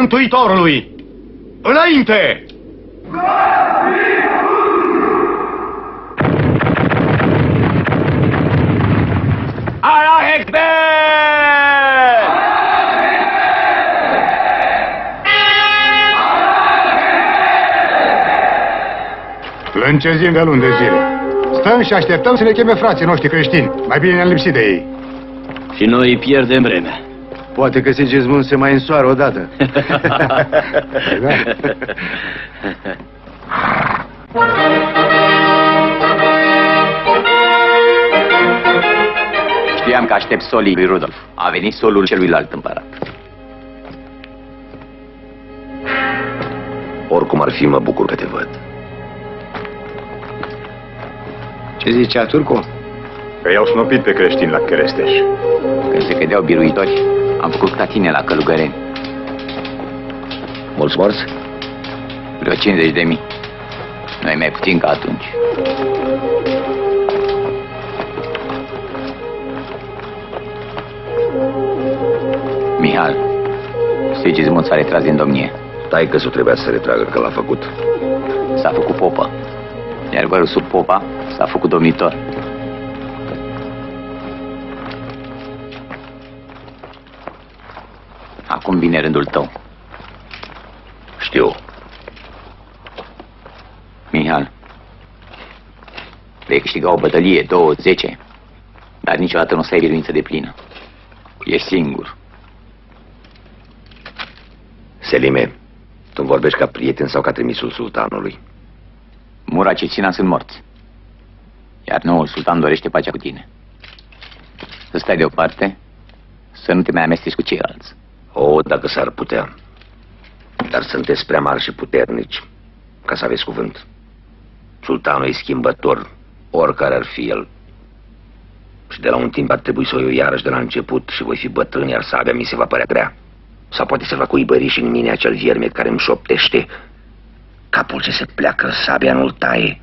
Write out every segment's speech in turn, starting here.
Mântuitorului, înainte! Ala Hector! Lâncezim de luni de zile. Stăm și așteptăm să ne cheme frații noștri creștini. Mai bine ne-am lipsit de ei. Și noi pierdem vremea. Poate că Sigismund se mai însoară odată. da. Știam că aștept solii lui Rudolf. A venit solul celuilalt împărat. Oricum ar fi, mă bucur că te văd. Ce zicea Turcu? Că i-au snopit pe creștini la Keresteș. Când se credeau biruitori, am făcut ca tine la călugăreni. Mulți morți? Vreo 50 de mii. Noi mai puțin ca atunci. Mihal, Sigismund s-a retras din domnie. Tai că trebuia să se retragă, că l-a făcut. S-a făcut popă. Iar vărul sub popa s-a făcut domnitor. Acum vine rândul tău. Știu. Mihal, vei câștiga o bătălie, două, zece, dar niciodată nu o să ai biruință de plină. Ești singur. Selime, tu vorbești ca prieten sau ca trimisul sultanului? Mura și Țina sunt morți. Iar noul sultan dorește pacea cu tine. Să stai deoparte, să nu te mai amesteci cu ceilalți. O, dacă s-ar putea. Dar sunteți prea mari și puternici ca să aveți cuvânt. Sultanul e schimbător, oricare ar fi el. Și de la un timp ar trebui să o iau iarăși de la început și voi fi bătrân, iar sabia mi se va părea grea. Sau poate să fac uibări și în mine acel vierme care îmi șoptește. Capul ce se pleacă, sabia nu-l taie.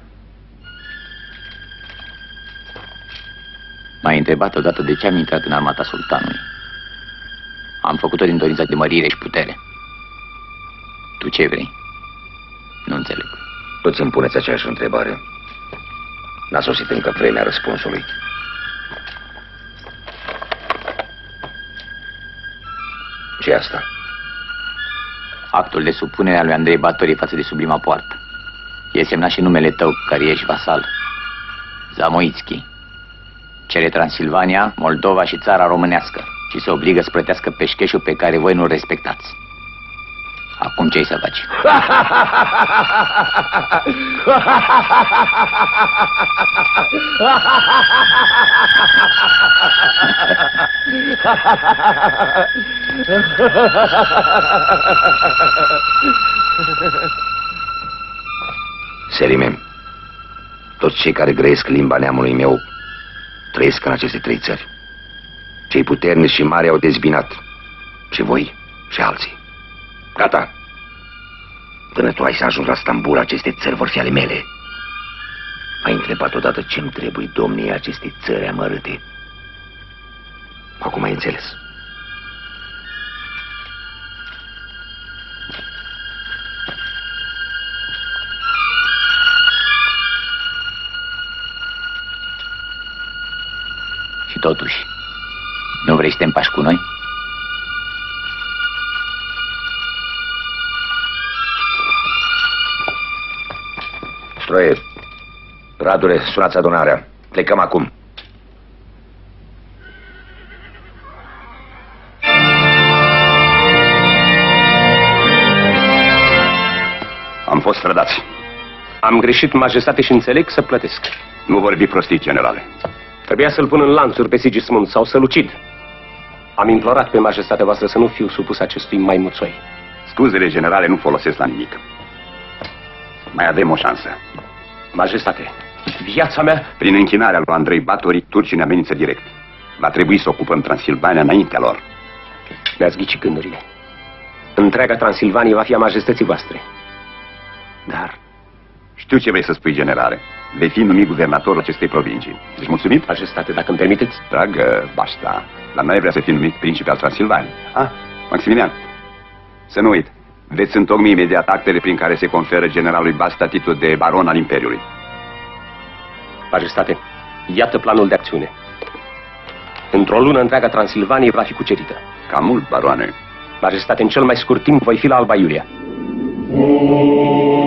M-ai întrebat odată de ce am intrat în armata sultanului. Am făcut-o din dorința de mărire și putere. Tu ce vrei? Nu înțeleg. Toți îmi puneți aceeași întrebare. N-a sosit încă vremea răspunsului. ce asta? Actul de supunere al lui Andrei Batori față de sublima poartă. E semnat și numele tău, care ești vasal. Zamoitski. Cere Transilvania, Moldova și țara românească și se obligă să plătească peșcheșul pe care voi nu-l respectați. Acum ce-ai să faci? Serime, toți cei care grăiesc limba neamului meu trăiesc în aceste trei țări. Cei puternici și mari au dezbinat. Și voi și alții. Gata. Până tu ai să ajungi la Stambul, aceste țări vor fi ale mele. Ai întrebat odată ce-mi trebuie domnii acestei țări amărâte. Acum ai înțeles. Și totuși, nu vrei să te împași cu noi? Stroie, Radule, sunați adunarea. Plecăm acum. Am fost trădați. Am greșit, majestate, și înțeleg să plătesc. Nu vorbi prostii, generale. Trebuia să-l pun în lanțuri pe Sigismund sau să-l ucid. Am implorat pe majestatea voastră să nu fiu supus acestui maimuțoi. Scuzele generale nu folosesc la nimic. Mai avem o șansă. Majestate, viața mea... Prin închinarea lui Andrei Batori, turcii ne amenință direct. Va trebui să ocupăm Transilvania înaintea lor. Mi-ați ghicit gândurile. Întreaga Transilvanie va fi a majestății voastre. Dar, Știu ce vrei să spui, generale. Vei fi numit guvernatorul acestei provincii. Ești mulțumit? majestate, dacă îmi permiteți, Dragă Bașta, la noi vrea să fii numit principe al Transilvaniei. Ah, Maximilian, să nu uit. Veți întocmi imediat actele prin care se conferă generalului Basta titlul de baron al Imperiului. majestate, iată planul de acțiune. Într-o lună întreaga Transilvanie va fi cucerită. Cam mult, baroane. Majestate, în cel mai scurt timp voi fi la Alba Iulia. Voi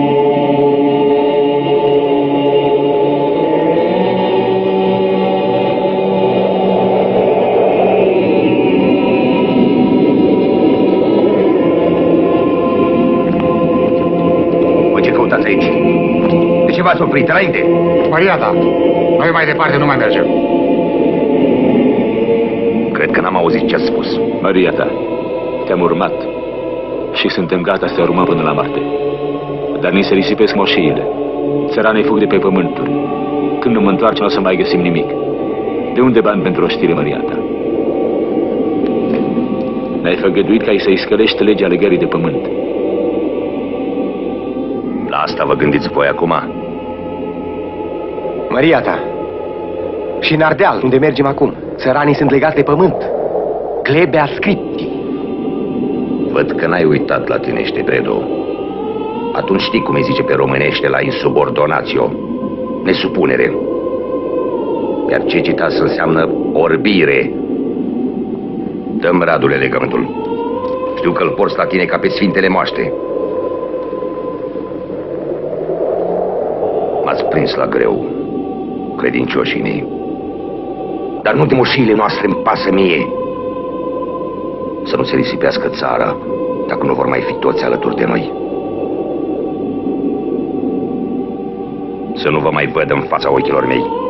oprit înainte? Maria ta, noi mai departe nu mai mergem. Cred că n-am auzit ce ați spus. Maria ta, te-am urmat și suntem gata să te urmăm până la moarte. Dar ni se risipesc moșiile. Țăranii fug de pe pământuri. Când nu mă întoarcem, o să mai găsim nimic. De unde bani pentru o știre, Maria ta? Ne-ai făgăduit ca să-i scălești legea legării de pământ. La asta vă gândiți voi acum? Maria ta. Și în Ardeal, unde mergem acum, țăranii sunt legați de pământ. Glebea scripti. Văd că n-ai uitat la tine, Ștebredo. Atunci știi cum îi zice pe românește la insubordonatio. Nesupunere. Iar ce citas înseamnă orbire. Dăm radule legământul. Știu că îl porți la tine ca pe sfintele moaște. M-ați prins la greu, credincioșii mei. Dar nu de moșiile noastre îmi pasă mie. Să nu se risipească țara, dacă nu vor mai fi toți alături de noi. Să nu vă mai văd în fața ochilor mei.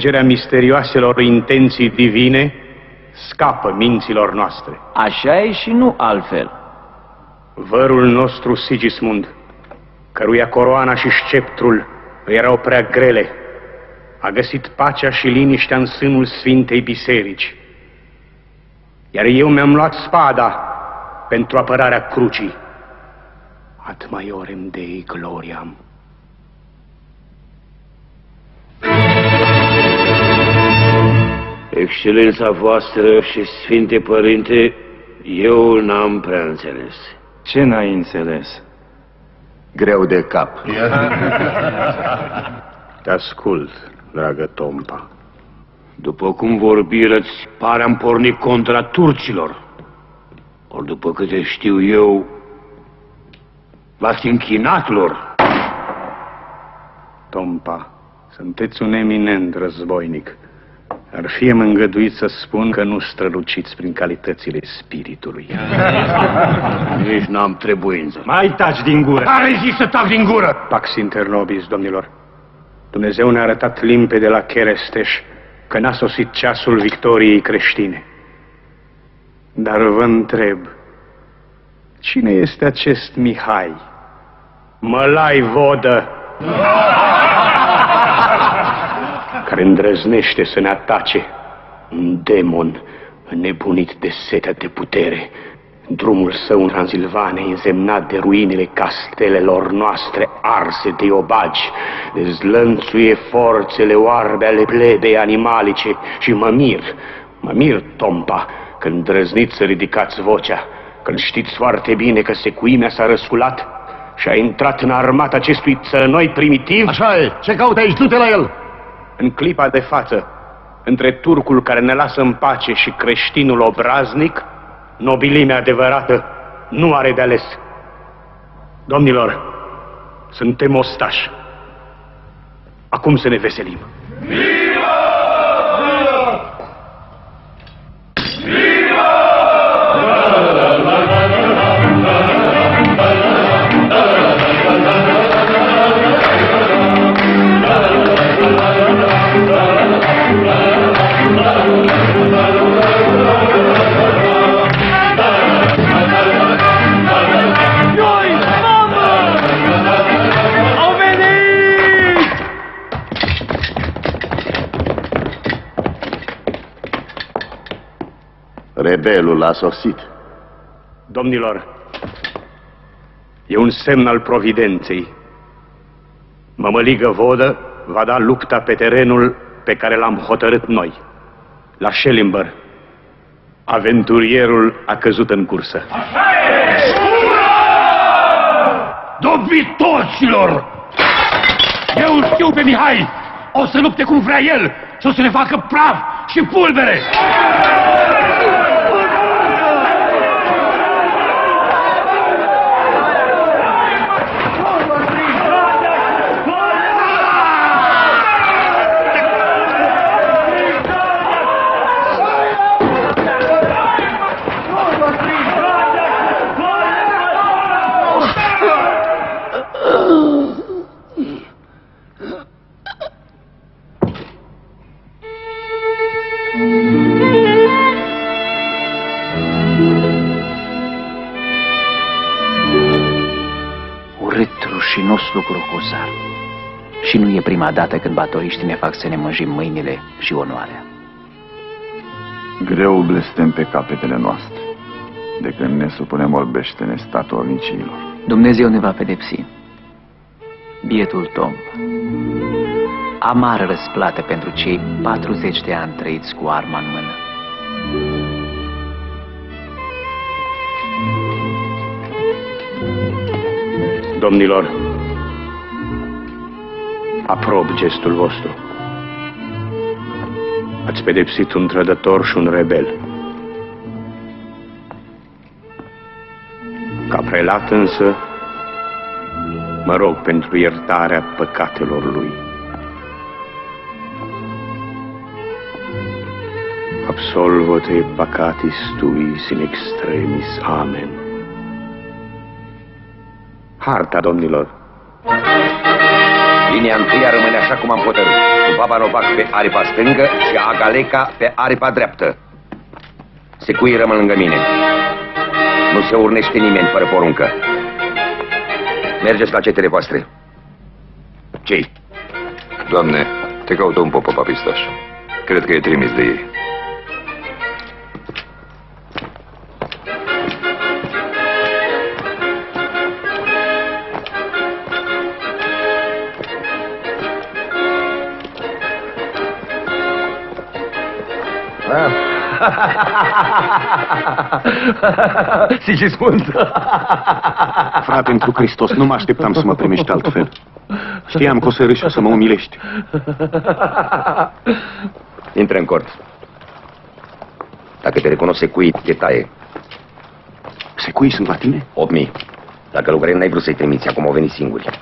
Înțelegerea misterioaselor intenții divine scapă minților noastre. Așa e și nu altfel. Vărul nostru Sigismund, căruia coroana și sceptrul îi erau prea grele, a găsit pacea și liniștea în sânul Sfintei Biserici. Iar eu mi-am luat spada pentru apărarea crucii. Ad maiorem Dei gloriam. Excelența voastră și Sfinte Părinte, eu n-am prea înțeles. Ce n-ai înțeles? Greu de cap. Te ascult, dragă Tompa. După cum vorbirăți, pare am pornit contra turcilor. Ori după câte știu eu, v-ați închinat lor. Tompa, sunteți un eminent războinic. Ar fi îngăduit să spun că nu străluciți prin calitățile spiritului. Nici n-am trebuință. Mai taci din gură! Care zis să tac din gură? Pax inter nobis, domnilor. Dumnezeu ne-a arătat limpede la Cheresteș că n-a sosit ceasul victoriei creștine. Dar vă întreb, cine este acest Mihai? Mălai vodă! care îndrăznește să ne atace. Un demon înnebunit de setea de putere. Drumul său în Transilvania, însemnat de ruinele castelelor noastre arse de obagi, dezlănțuie forțele oarbe ale plebei animalice și mă mir, mă mir, Tompa, când drăzniți să ridicați vocea, când știți foarte bine că secuimea s-a răsculat și a intrat în armata acestui țărănoi primitiv? Așa e, ce caută aici? Du-te la el! În clipa de față, între turcul care ne lasă în pace și creștinul obraznic, nobilimea adevărată nu are de ales. Domnilor, suntem ostași. Acum să ne veselim. Rebelul a sosit. Domnilor, e un semn al providenței. Mămăligă Vodă va da lupta pe terenul pe care l-am hotărât noi, la Schellimber. Aventurierul a căzut în cursă. Dobitoților! Eu știu pe Mihai! O să lupte cum vrea el și o să ne facă praf și pulbere! Urât, e prima dată când batoriștii ne fac să ne mânjim mâinile și onoarea. Greu blestem pe capetele noastre de când ne supunem orbește-ne statornicilor. Dumnezeu ne va pedepsi. Bietul Tom. Amară răsplată pentru cei 40 de ani trăiți cu arma în mână. Domnilor, aprob gestul vostru. Ați pedepsit un trădător și un rebel. Ca prelat însă, mă rog pentru iertarea păcatelor lui. Absolvo te paccatis tuis in extremis. Amen. Harta, domnilor. Linia întâia rămâne așa cum am hotărât. Cu Baba Novac pe aripa stângă și Agaleca pe aripa dreaptă. Secui rămân lângă mine. Nu se urnește nimeni fără poruncă. Mergeți la cetele voastre. Cei? Doamne, te caută un popă papistaș. Cred că e trimis de ei. Sigismund! Frate, pentru Hristos, nu mă așteptam să mă primești altfel. Știam că o să râși să mă umilești. Intră în cort. Dacă te recunosc secui, te taie. Secui sunt la tine? 8000. Dacă lucrări n-ai vrut să-i trimiți, acum au venit singuri.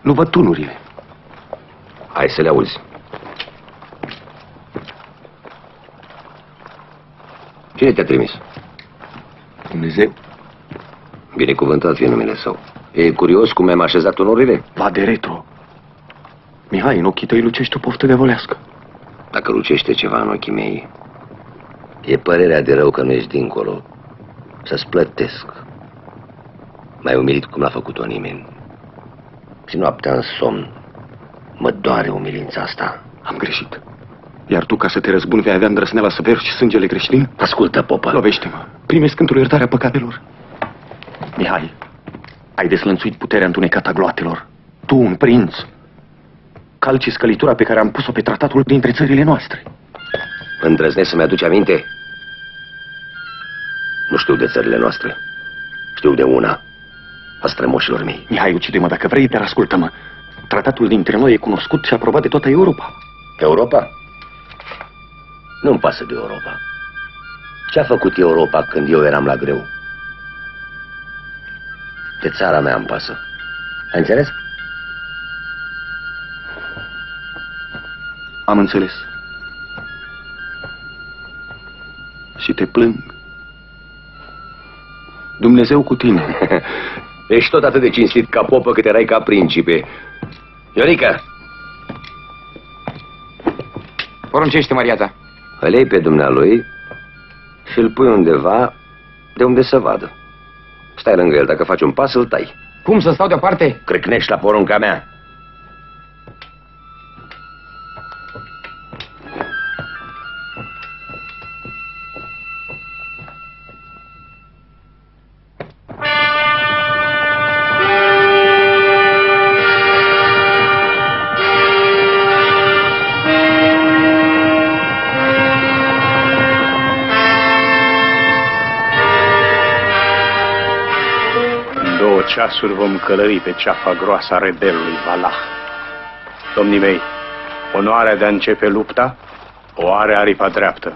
Nu văd tunurile. Hai să le auzi. Cine te-a trimis? Dumnezeu. Binecuvântat fie numele său. E curios cum mi-am așezat tunurile? Va de retro. Mihai, în ochii tăi lucește o poftă diavolească. Dacă lucește ceva în ochii mei, e părerea de rău că nu ești dincolo. Să-ți plătesc. Mai umilit cum l-a făcut-o nimeni. Și noaptea în somn mă doare umilința asta. Am greșit. Iar tu, ca să te răzbuni, vei avea îndrăsneala să vergi sângele creștin? Ascultă, popă. Lovește-mă. Primesc într-o iertarea păcatelor. Mihai, ai deslănțuit puterea întunecată a gloatelor. Tu, un prinț, calci scălitura pe care am pus-o pe tratatul dintre țările noastre. Îndrăznesc să-mi aduce aminte? Nu știu de țările noastre. Știu de una, a strămoșilor mei. Mihai, ucide-mă dacă vrei, dar ascultă-mă. Tratatul dintre noi e cunoscut și aprobat de toată Europa. Europa? Nu-mi pasă de Europa. Ce a făcut Europa când eu eram la greu? De țara mea îmi pasă. Ai înțeles? Am înțeles. Și te plâng. Dumnezeu cu tine. Ești tot atât de cinstit ca popă cât erai ca principe. Iorica! Poruncește, Mariața. Îl iei pe dumnealui și îl pui undeva de unde să vadă. Stai lângă el, dacă faci un pas, îl tai. Cum să stau deoparte? Crâcnești la porunca mea. Ceasuri vom călări pe ceafa groasă a rebelului Valah. Domnii mei, onoarea de a începe lupta o are aripa dreaptă.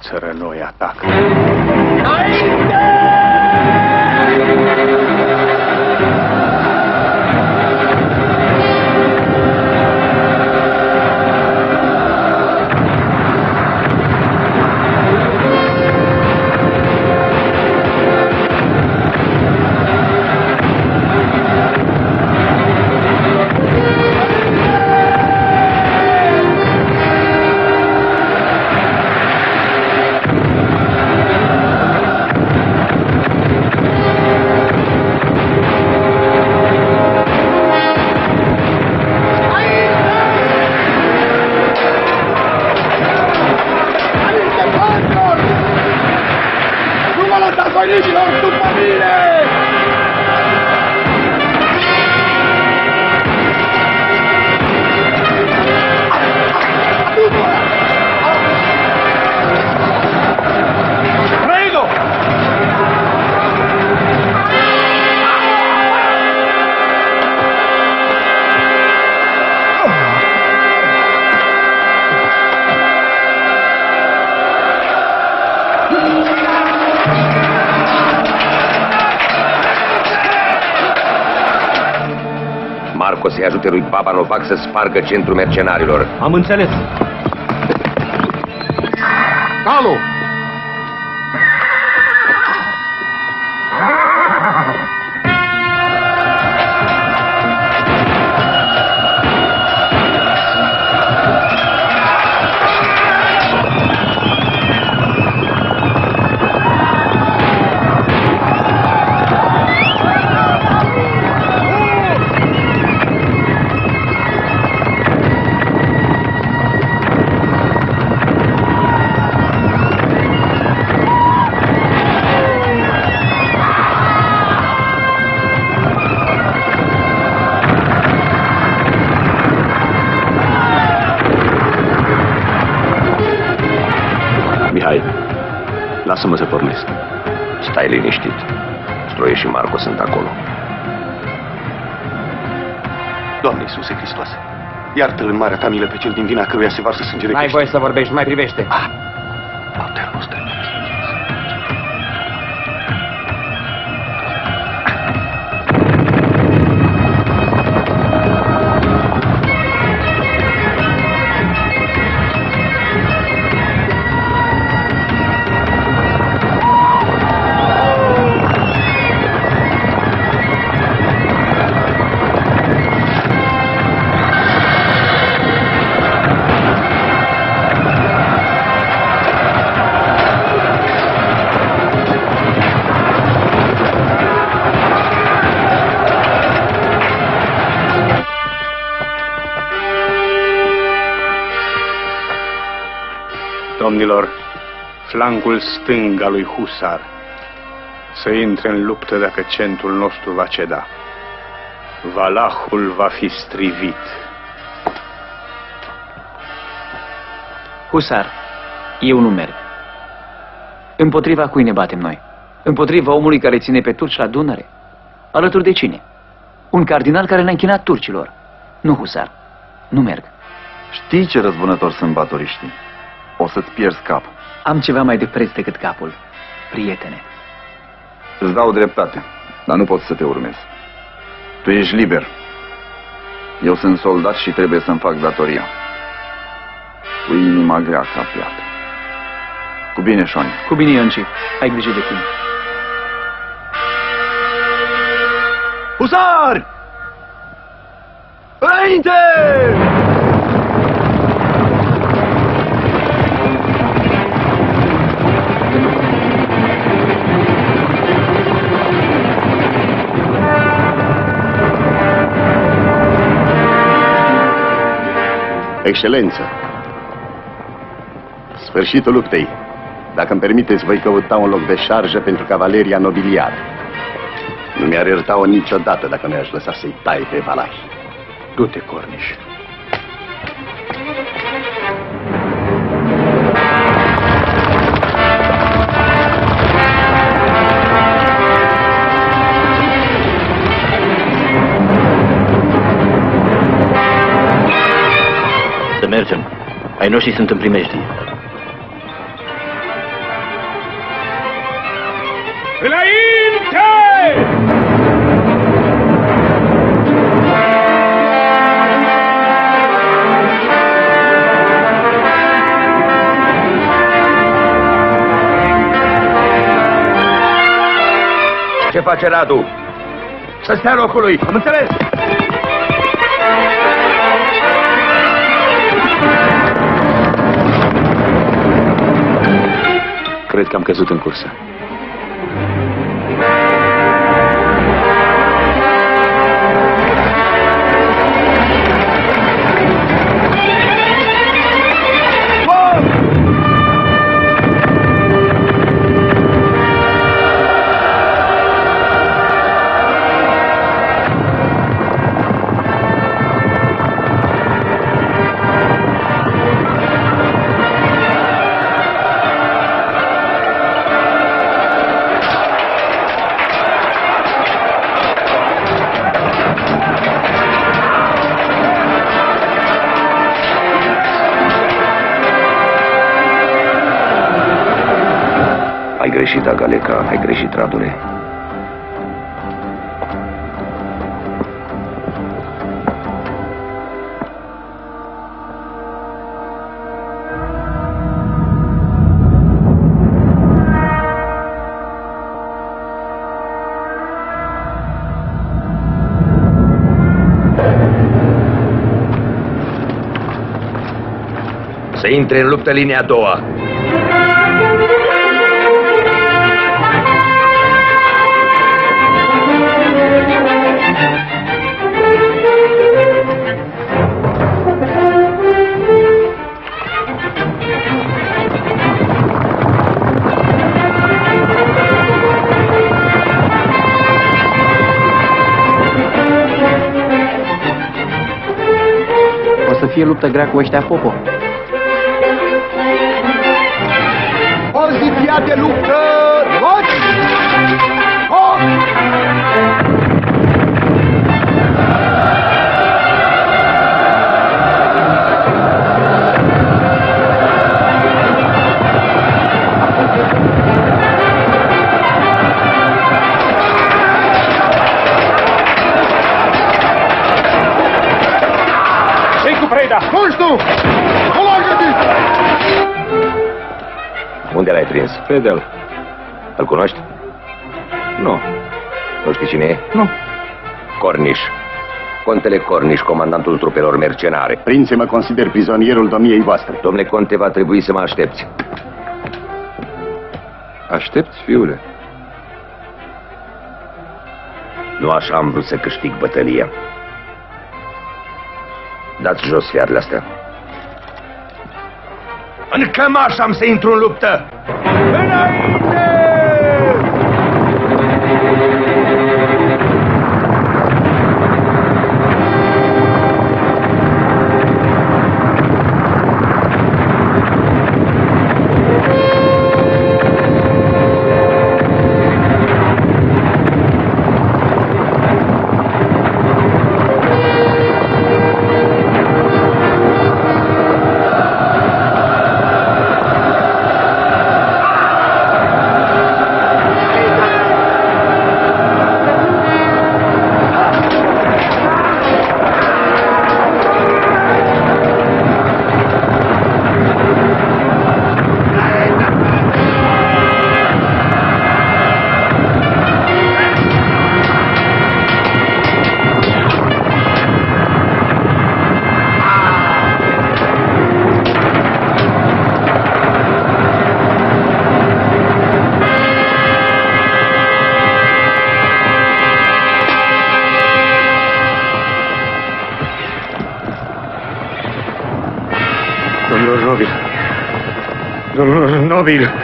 Țărănoi atacă. Nu Marco să-i ajute lui Baba Novac să spargă centrul mercenarilor. Am înțeles. Calu! Lasă-mă să pornesc. Stai liniștit. Stroie și Marco sunt acolo. Doamne Iisuse Hristoase, iartă-l în marea ta milă pe cel din vina căruia se varsă sângele N-ai voie să vorbești, nu mai privește. Ah, Pater noster. Domnilor, flancul stâng al lui Husar să intre în luptă dacă centrul nostru va ceda. Valahul va fi strivit. Husar, eu nu merg. Împotriva cui ne batem noi? Împotriva omului care ține pe turci la Dunăre? Alături de cine? Un cardinal care ne-a închinat turcilor. Nu, Husar, nu merg. Știi ce răzbunători sunt batoriștii? O să-ți pierzi cap. Am ceva mai de preț decât capul. Prietene. Îți dau dreptate, dar nu pot să te urmez. Tu ești liber. Eu sunt soldat și trebuie să-mi fac datoria. Cu inima grea ca piatră. Cu bine, Șoni. Cu bine, Ionci. Ai grijă de tine. Husari! Înainte! Excelență! Sfârșitul luptei. Dacă îmi permiteți, voi căuta un loc de șarjă pentru cavaleria nobiliară. Nu mi-ar ierta-o niciodată dacă mi-aș lăsa să-i tai pe valahi. Du-te, Corniș. Mergem. Ai noștri sunt în primejdie. Înainte! Ce face Radu? Să stea locului. Am înțeles. Că am căzut în cursă. Ai greșit, Radule. Să intre în luptă linia a doua. Fie luptă grea cu ăștia Popo. Orzi Bătălia de luptă! Fedel. Îl cunoști? Nu. Nu știi cine e? Nu. Corniș. Contele Corniș, comandantul trupelor mercenare. Prințe, mă consider prizonierul domniei voastre. Domnule conte, va trebui să mă aștepți. Aștepți, fiule. Nu așa am vrut să câștig bătălia. Dați jos fiarele astea. În cămaș am să intru în luptă! Domnilor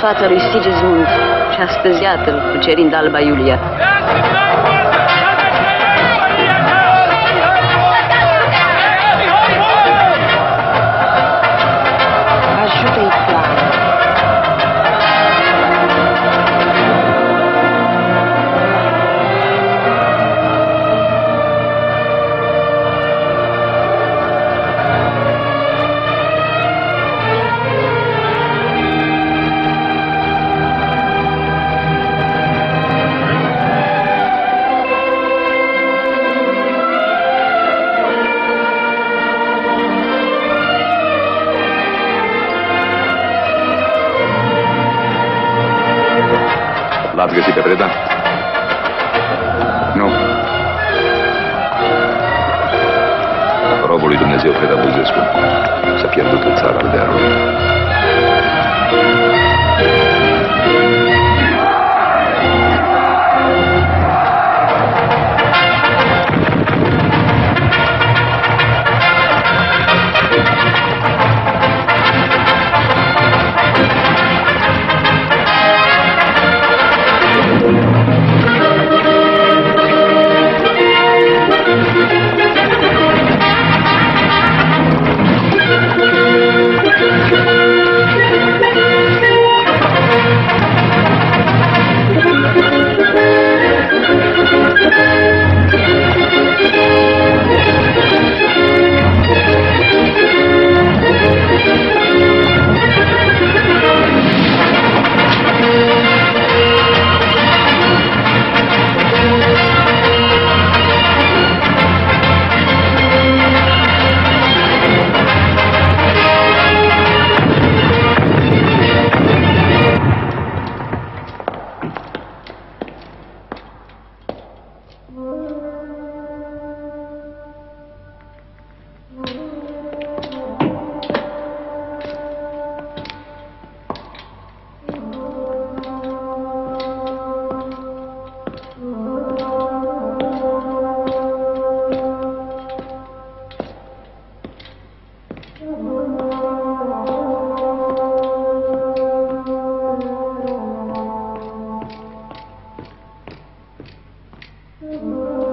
îngenunchind în fața lui Sigismund și a stăziat-l cucerind Alba Iulia. Țara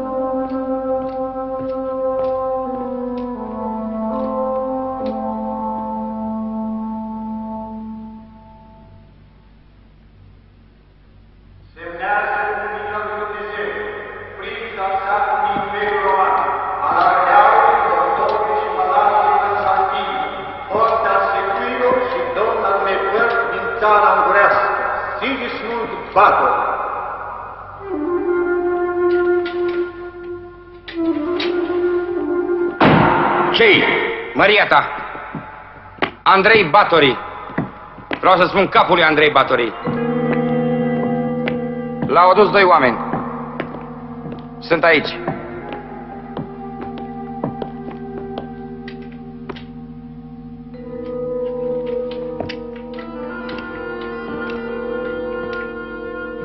Andrei Batori. Vreau să spun capul lui Andrei Batori. L-au adus doi oameni. Sunt aici.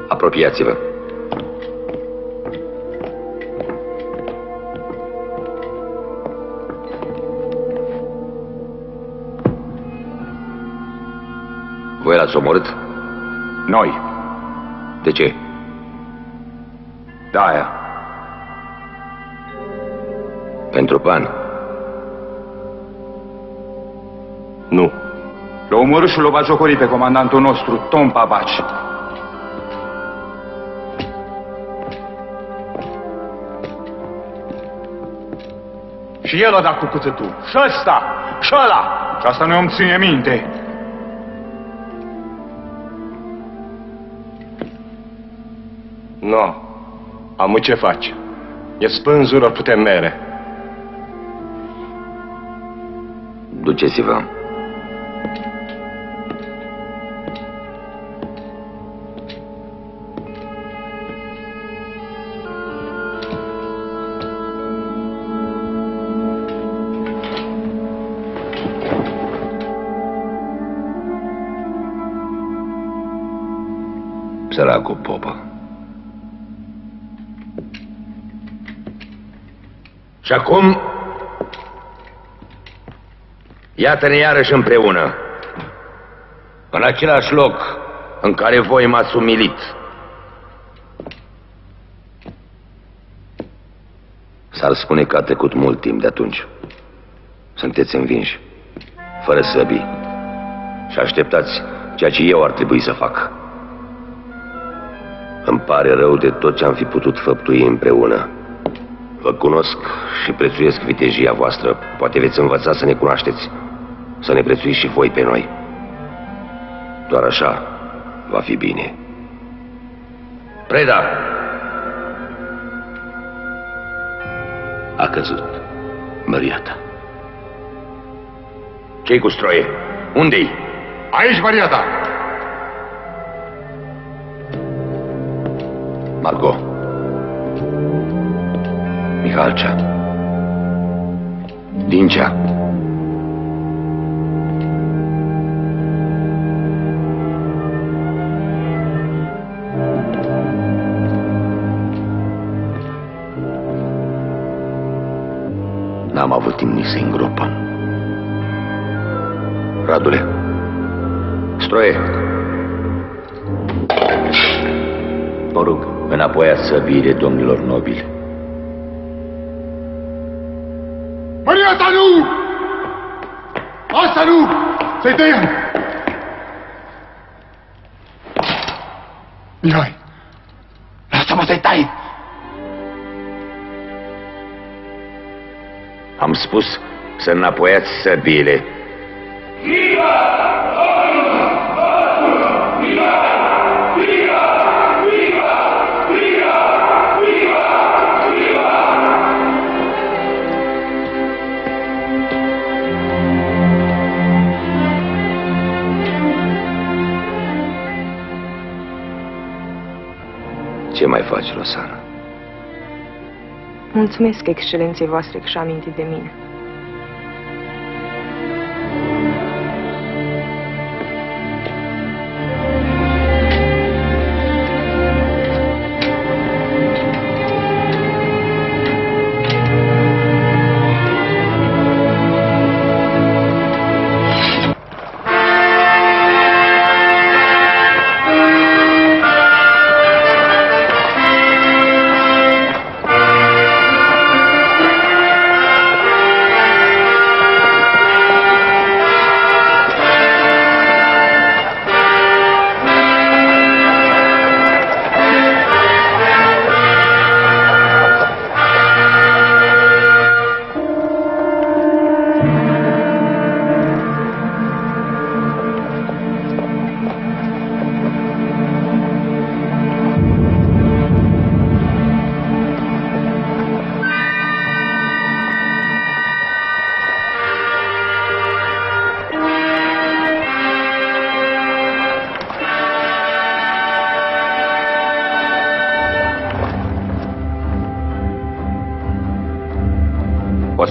Apropiați-vă. Voi l-ați omorât? Noi. De ce? De aia. Pentru bani. Nu. L-a omorât și l-a bajocorit pe comandantul nostru, Tom Papaci. Și el a dat cu cuțătul. Și ăsta, și ăla. Și asta nu îmi ține minte. Nu. Am ce face. E spânzură putem mere. Duceți-vă. Săracul popă. Și acum, iată-ne iarăși împreună. În același loc în care voi m-ați umilit. S-ar spune că a trecut mult timp de atunci. Sunteți învinși, fără săbii, și așteptați ceea ce eu ar trebui să fac. Îmi pare rău de tot ce am fi putut făptui împreună. Vă cunosc și prețuiesc vitejia voastră. Poate veți învăța să ne cunoașteți, să ne prețuiți și voi pe noi. Doar așa va fi bine. Preda! A căzut. Măria ta. Ce-i cu stroie? Unde-i? Aici, Maria ta! Margot. Mihalcea. Dincea. N-am avut timp nici să îngropăm. Radule. Stroie. Mă rog, înapoi a săbiile domnilor nobili. Să-i tăiem! Mihai! Lasă-mă să-i tai! Am spus să înapoiați săbiile. Mulțumesc excelenței voastre că și-a amintit de mine.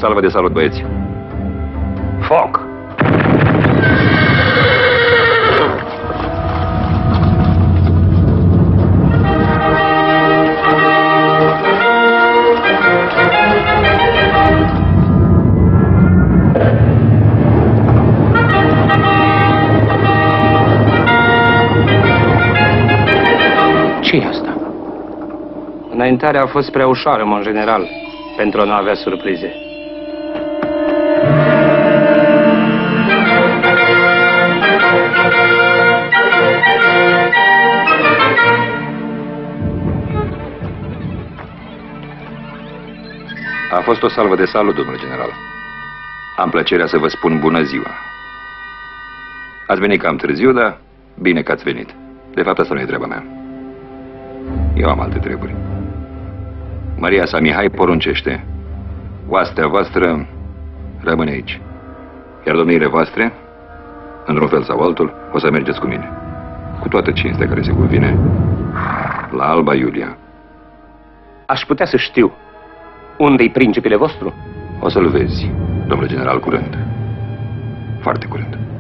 Salvă de salut, băieți. Foc! ce e asta? Înaintarea a fost prea ușoară, mon general, pentru a nu avea surprize. Fost o salvă de salut, domnule general. Am plăcerea să vă spun bună ziua. Ați venit cam târziu, dar bine că ați venit. De fapt, asta nu e treaba mea. Eu am alte treburi. Maria sa Mihai poruncește. Oastea voastră rămâne aici. Iar domniile voastre, într-un fel sau altul, o să mergeți cu mine. Cu toată cinstea care se cuvine la Alba Iulia. Aș putea să știu unde-i principele vostru? O să-l vezi, domnule general, curând. Foarte curând.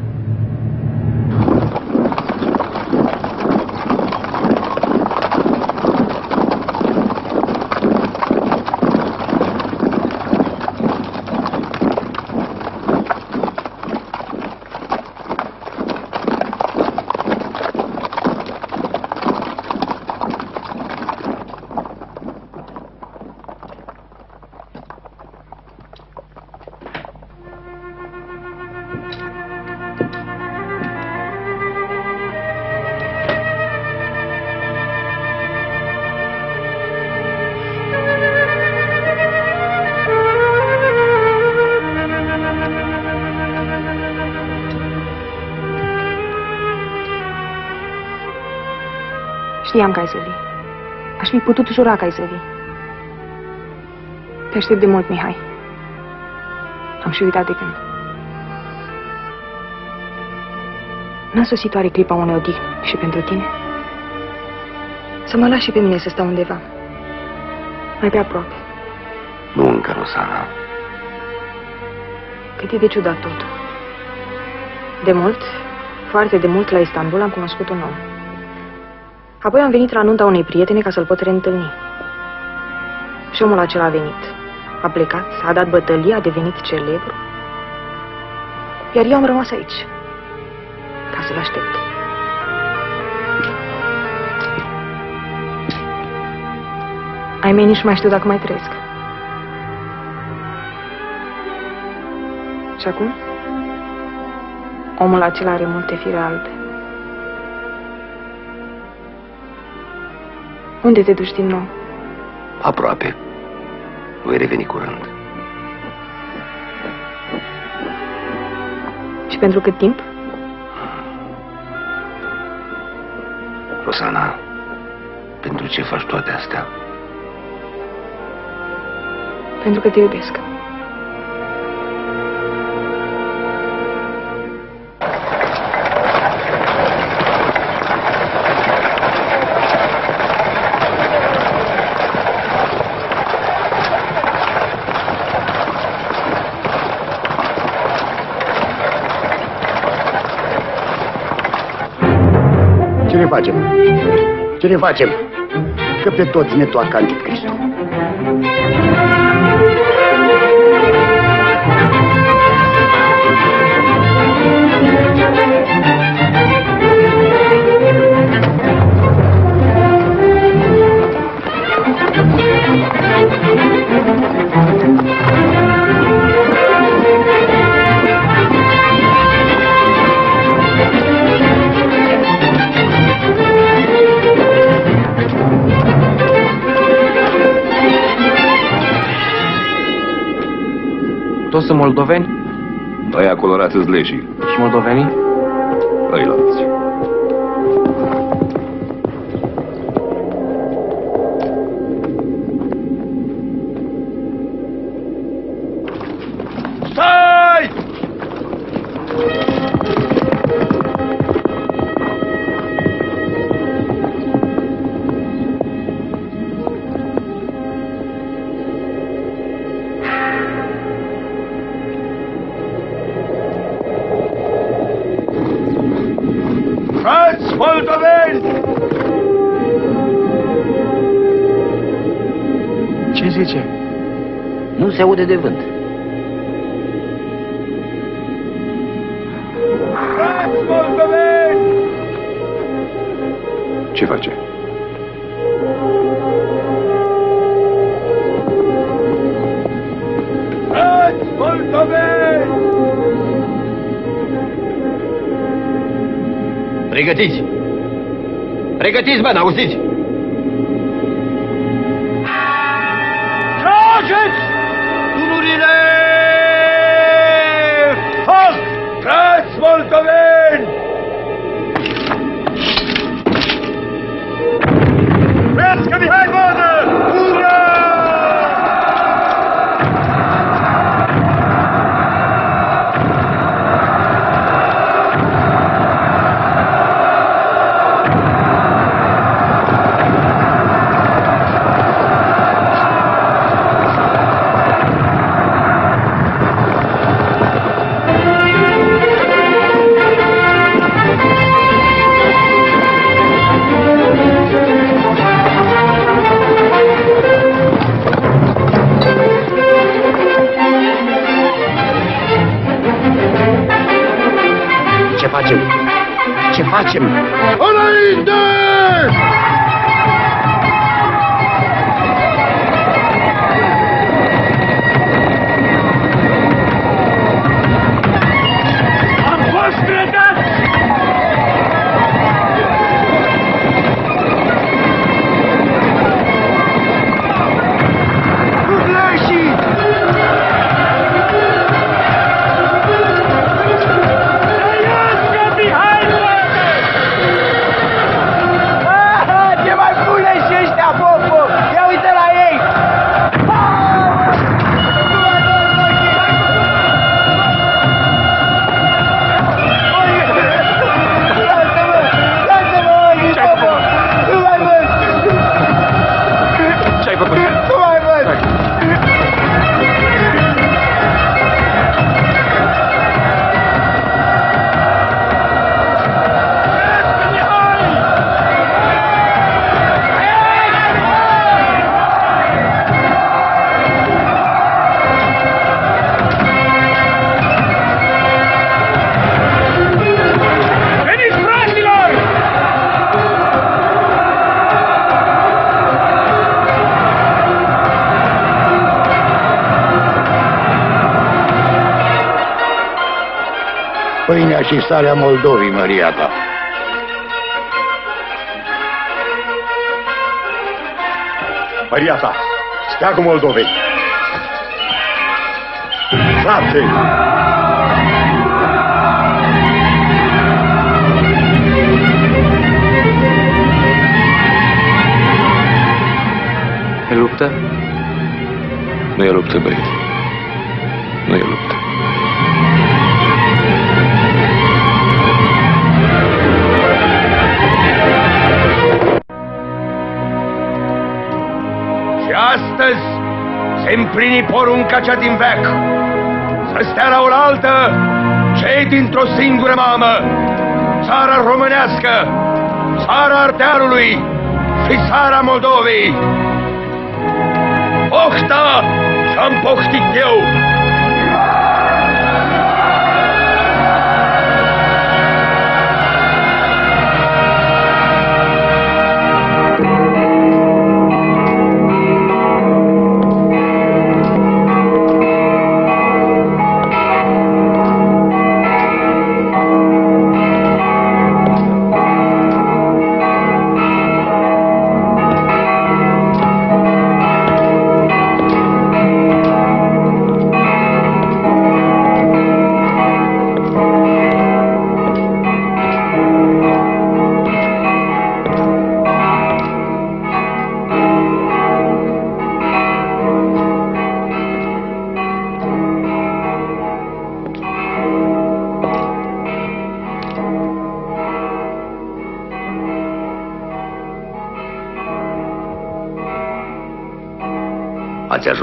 Știam că ai să vii. Aș fi putut jura că ai să vii. Te aștept de mult, Mihai. Am și uitat de când. N-a sosit oare clipa unei odihni și pentru tine? Să mă lași și pe mine să stau undeva. Mai pe aproape. Nu încă, Rosana. Cât e de ciudat totul. De mult, foarte de mult, la Istanbul am cunoscut un om. Apoi am venit la nunta unei prietene ca să-l pot reîntâlni. Și omul acela a venit. A plecat, a dat bătălie, a devenit celebru. Iar eu am rămas aici, ca să-l aștept. Ai mei nici mai știu dacă mai trăiesc. Și acum? Omul acela are multe fire albe. Unde te duci din nou? Aproape. Voi reveni curând. Și pentru cât timp? Rosana, pentru ce faci toate astea? Pentru că te iubesc. Ne facem? Ce ne facem? Că pe toți ne toacă anticristul. Toți sunt moldoveni? Aia colorați îți leșii. Și moldovenii? Nu se aude de vânt. Frați moldoveni! Ce face? Frați moldoveni! Pregătiți! Pregătiți, bă, auziți? România și starea Moldovii, Maria ta. Maria ta, steagul Moldovei. Frate! E luptă? Nu e luptă, băieți. Împlini porunca cea din veac. Să stea la oaltă cei dintr-o singură mamă, țara românească, țara Ardealului și țara Moldovei. Pohta ce-am pohtit eu!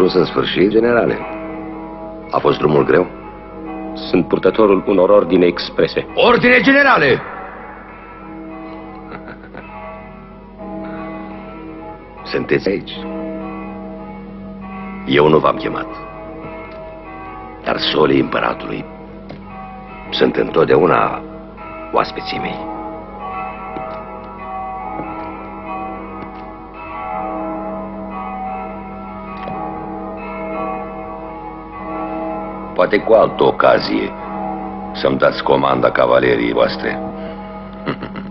Ajuns în sfârșit, generale? A fost drumul greu? Sunt purtătorul unor ordine exprese. Ordine generale! Sunteți aici. Eu nu v-am chemat. Dar solii împăratului sunt întotdeauna oaspeții mei. Poate cu altă ocazie să-mi dați comanda cavaleriei voastre.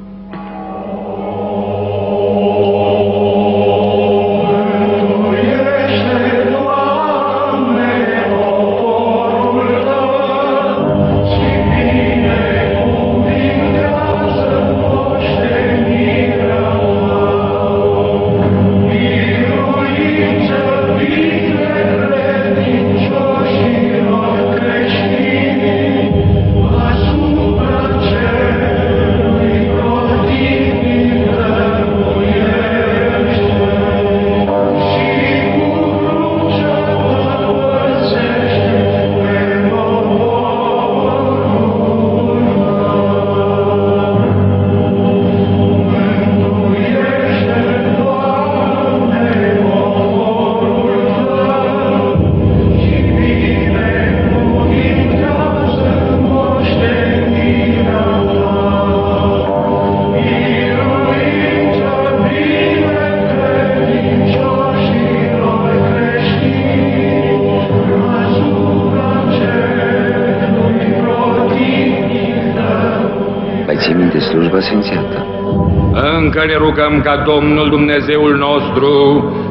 rugăm ca Domnul Dumnezeul nostru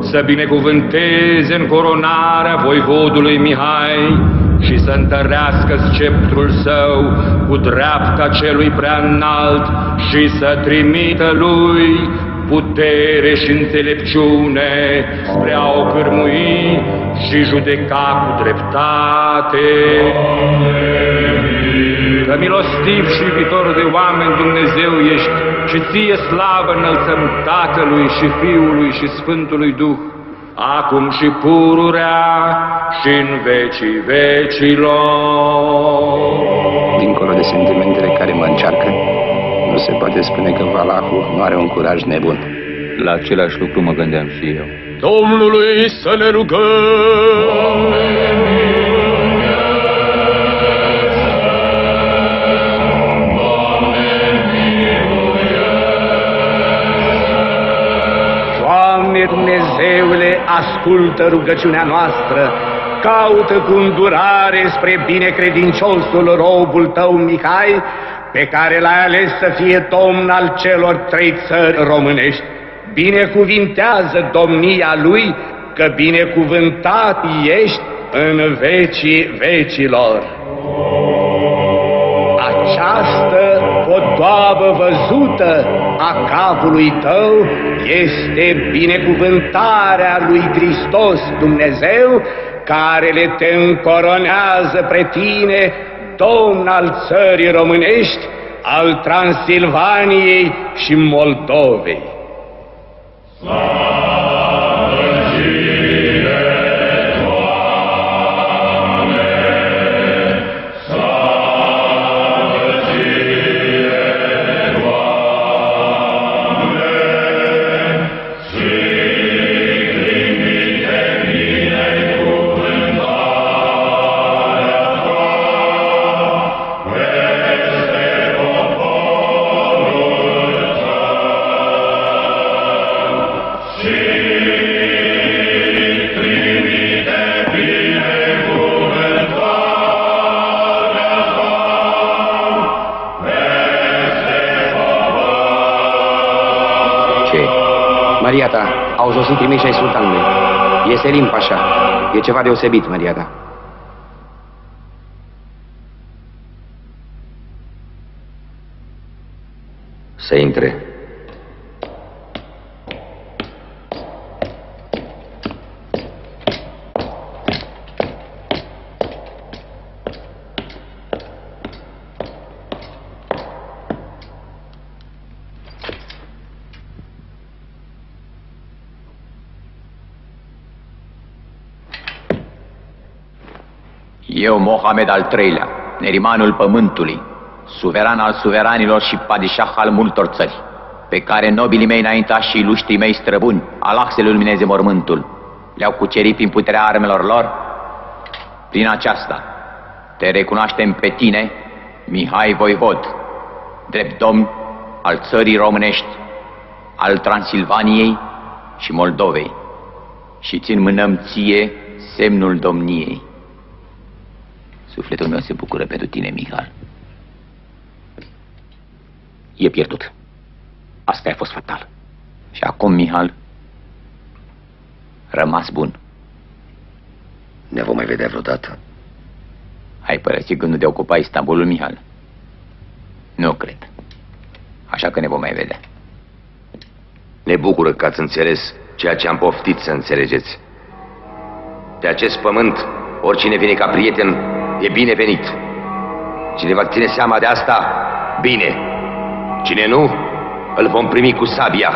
să binecuvânteze în coronarea voivodului Mihai și să întărească sceptrul său cu dreapta celui prea înalt și să trimită lui putere și înțelepciune spre a o cârmui și judeca cu dreptate. Că milostiv și iubitor de oameni Dumnezeu ești și ție slavă înălțăm Tatălui și Fiului și Sfântului Duh, acum și pururea și în vecii vecilor. Dincolo de sentimentele care mă încearcă, nu se poate spune că Valahul nu are un curaj nebun. La același lucru mă gândeam și eu. Domnului să ne rugăm! Doamne Dumnezeule, ascultă rugăciunea noastră caută cu îndurare spre binecredinciosul robul tău, Mihai, pe care l-ai ales să fie domn al celor trei țări românești. Binecuvintează domnia lui, că binecuvântat ești în vecii vecilor. Această podoabă văzută a capului tău este binecuvântarea lui Hristos Dumnezeu, care le te încoronează pre tine, domn al țării românești, al Transilvaniei și Moldovei. Slavă! Ta, au sosit trimiși ai sultanului. E Selim Pașa. E ceva deosebit, Maria ta. Să intre. Eu, Mohamed al III-lea, nerimanul pământului, suveran al suveranilor și padișah al multor țări, pe care nobilii mei înaintași și iluștrii mei străbuni, Allah să le lumineze mormântul, le-au cucerit prin puterea armelor lor, prin aceasta te recunoaștem pe tine, Mihai Voivod, drept domn al țării românești, al Transilvaniei și Moldovei, și țin mânăm ție semnul domniei. Sufletul meu se bucură pentru tine, Mihal. E pierdut. Asta a fost fatal. Și acum, Mihal, rămas bun. Ne vom mai vedea vreodată. Ai părăsit gândul de a ocupa Istanbulul, Mihal? Nu cred. Așa că ne vom mai vedea. Ne bucură că ați înțeles ceea ce am poftit să înțelegeți. Pe acest pământ, oricine vine ca prieten, e binevenit. Cine va ține seama de asta, bine. Cine nu, îl vom primi cu sabia.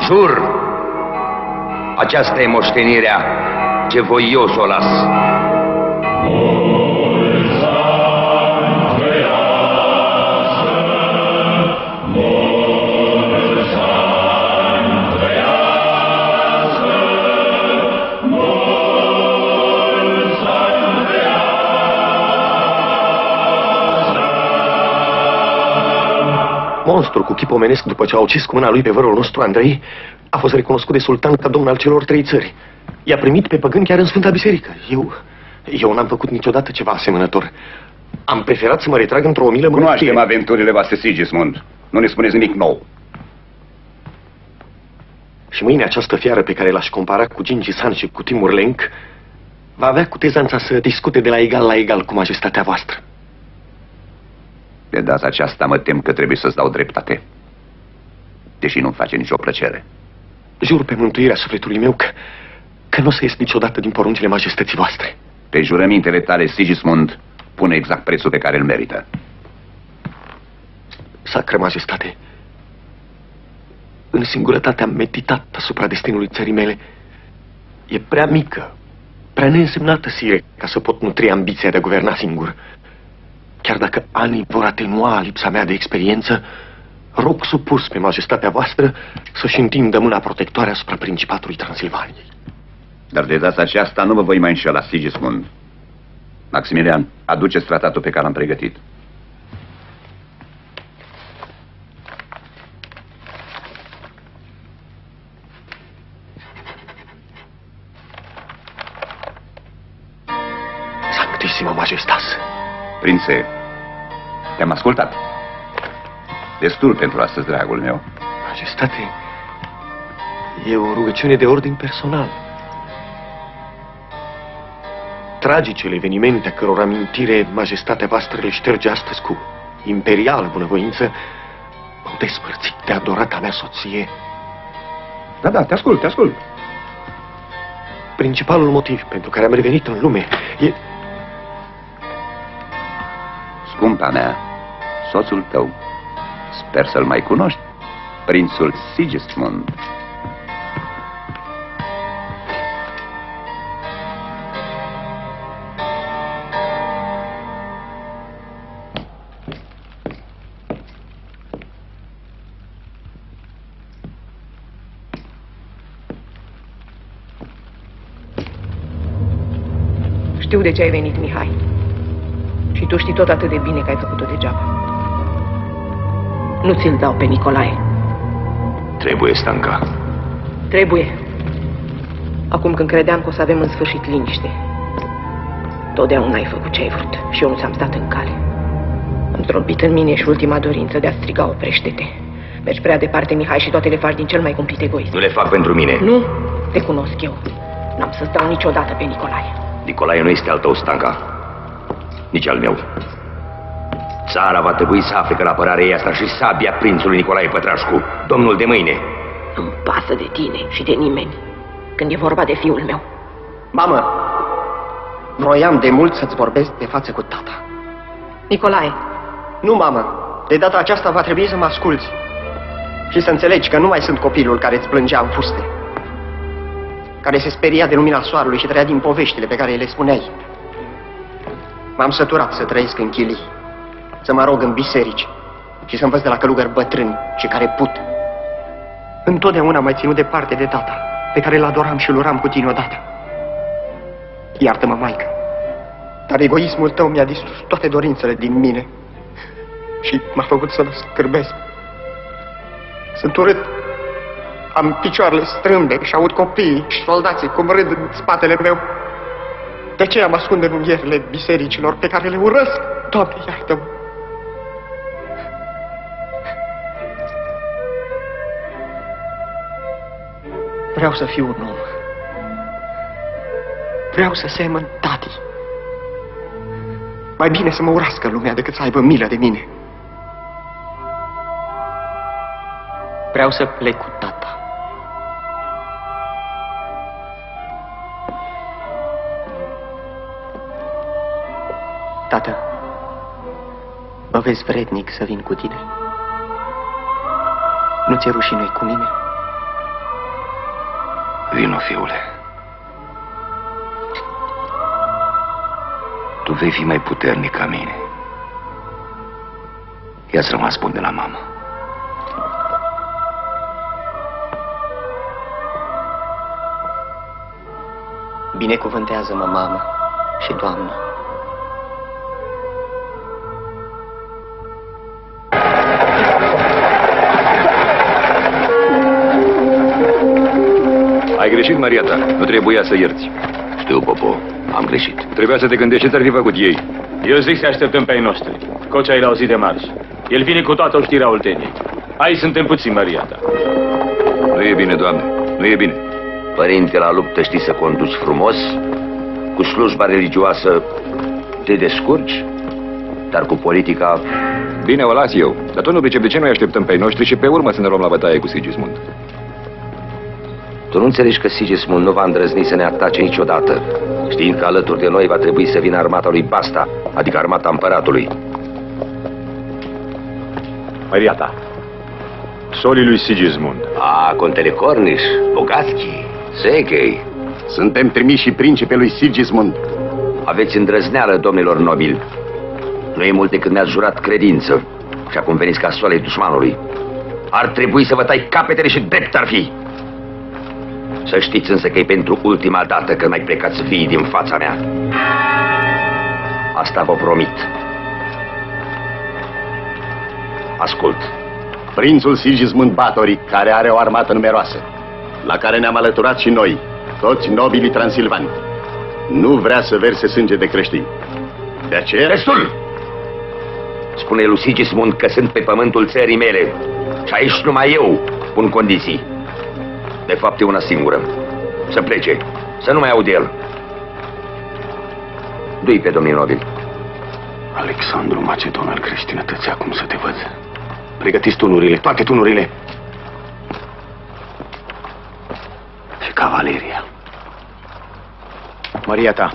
Jur! Aceasta e moștenirea ce voi eu să o las. Monstrul cu chip omenesc, după ce a ucis cu mâna lui pe vărul nostru, Andrei, a fost recunoscut de sultan ca domn al celor trei țări. I-a primit pe păgâni chiar în Sfânta Biserică. Eu, eu n-am făcut niciodată ceva asemănător. Am preferat să mă retrag într-o milă mănăstire. Cunoaștem aventurile voastre, Sigismund. Nu ne spuneți nimic nou. Și mâine această fiară pe care l-aș compara cu Gingis Khan și cu Timur Lenk va avea cutezanța să discute de la egal la egal cu majestatea voastră. De data aceasta mă tem că trebuie să-ți dau dreptate. Deși nu-mi face nicio plăcere. Jur pe mântuirea sufletului meu că, că nu o să ies niciodată din poruncile majestății voastre. Pe jurămintele tale, Sigismund, pune exact prețul pe care îl merită. Sacră majestate, în singurătate am meditat asupra destinului țării mele. E prea mică, prea neînsemnată, sire, ca să pot nutri ambiția de a guverna singur. Chiar dacă anii vor atenua lipsa mea de experiență, rog supus pe majestatea voastră să-și întindă mâna protectoare asupra Principatului Transilvaniei. Dar de data aceasta nu vă voi mai înșela, Sigismund. Maximilian, aduceți tratatul pe care l-am pregătit. majestas. Prințe, te-am ascultat. Destul pentru astăzi, dragul meu. Majestate, e o rugăciune de ordin personal. Tragicele evenimente a căror amintire majestatea voastră le șterge astăzi cu imperial bunăvoință m-au despărțit de adorata mea soție. Da, da, te ascult, te ascult. Principalul motiv pentru care am revenit în lume e... Scumpa mea, soțul tău, sper să-l mai cunoști, prințul Sigismund. Știu de ce ai venit, Mihai. Și tu știi tot atât de bine că ai făcut-o degeaba. Nu ți-l dau pe Nicolae. Trebuie, Stanca. Trebuie. Acum când credeam că o să avem în sfârșit liniște. Totdeauna ai făcut ce ai vrut și eu nu ți-am stat în cale. Am zdrobit în mine și ultima dorință de a striga oprește-te. Mergi prea departe, Mihai, și toate le faci din cel mai cumplit egoism. Nu le fac pentru mine. Nu, te cunosc eu. N-am să-ți dau niciodată pe Nicolae. Nicolae nu este al tău, Stanca. Nici al meu. Țara va trebui să afle că la apărarea ei asta și sabia prințului Nicolae Pătrașcu, domnul de mâine. Nu-mi pasă de tine și de nimeni când e vorba de fiul meu. Mamă, vroiam de mult să-ți vorbesc de față cu tata. Nicolae, Nu, mamă, de data aceasta va trebui să mă asculți. Și să înțelegi că nu mai sunt copilul care îți plângea în fuste. Care se speria de lumina soarelui și trăia din poveștile pe care le spuneai. M-am săturat să trăiesc în chilii, să mă rog în biserici și să învăț de la călugări bătrâni și care put. Întotdeauna m-ai ținut departe de tata, pe care îl adoram și îl uram cu tine odată. Iartă-mă, maică, dar egoismul tău mi-a distrus toate dorințele din mine și m-a făcut să-l scârbesc. Sunt urât. Am picioarele strâmbe și aud copiii și soldații cum râd în spatele meu. De aceea mă ascund în unghierile bisericilor pe care le urăsc. Doamne, iartă-mă! Vreau să fiu un om. Vreau să semăn tati. Mai bine să mă urască lumea decât să aibă milă de mine. Vreau să plec cu tata. Tată, mă vezi vrednic să vin cu tine? Nu ți-e rușine cu mine? Vino, fiule. Tu vei fi mai puternic ca mine. Ia-ți rămas bun de la mama. Binecuvântează-mă, mamă și doamnă. Greșit, Maria ta. Nu trebuia să ierți. Știu, Popo. Am greșit. Trebuia să te gândești ce ți-ar fi făcut ei. Eu zic să așteptăm pe ai noștri. Cocea l-au zi de marș. El vine cu toată oștirea Olteniei. Aici suntem puțini, Maria ta. Nu e bine, doamne. Nu e bine. Părinte, la luptă știi să conduci frumos, cu slujba religioasă te descurci, dar cu politica... Bine, o las eu. Dar tu nu pricep de ce noi așteptăm pe ai noștri și pe urmă să ne luăm la bătaie cu Sigismund. Tu nu înțelegi că Sigismund nu va îndrăzni să ne atace niciodată, știind că alături de noi va trebui să vină armata lui Basta, adică armata împăratului. Maria ta. Solii lui Sigismund. A, contele Corniș, Bogatski, Sechei. Suntem trimiși și principelui Sigismund. Aveți îndrăzneală, domnilor nobili. Nu e mult de când ne-ați jurat credință și acum veniți ca soalei dușmanului. Ar trebui să vă tai capetele și drept ar fi. Să știți însă că e pentru ultima dată că mai plecați vii din fața mea. Asta vă promit. Ascult. Prințul Sigismund Batory, care are o armată numeroasă, la care ne-am alăturat și noi, toți nobilii transilvani, nu vrea să verse sânge de creștini. De aceea... Destul! Spune lui Sigismund că sunt pe pământul țării mele și aici numai eu pun condiții. De fapt e una singură. Să plece. Să nu mai aud de el. Du-i pe domnii nobili. Alexandru Macedon al creștinătății, acum să te văd. Pregătiți tunurile, toate tunurile. Și cavaleria. Maria ta,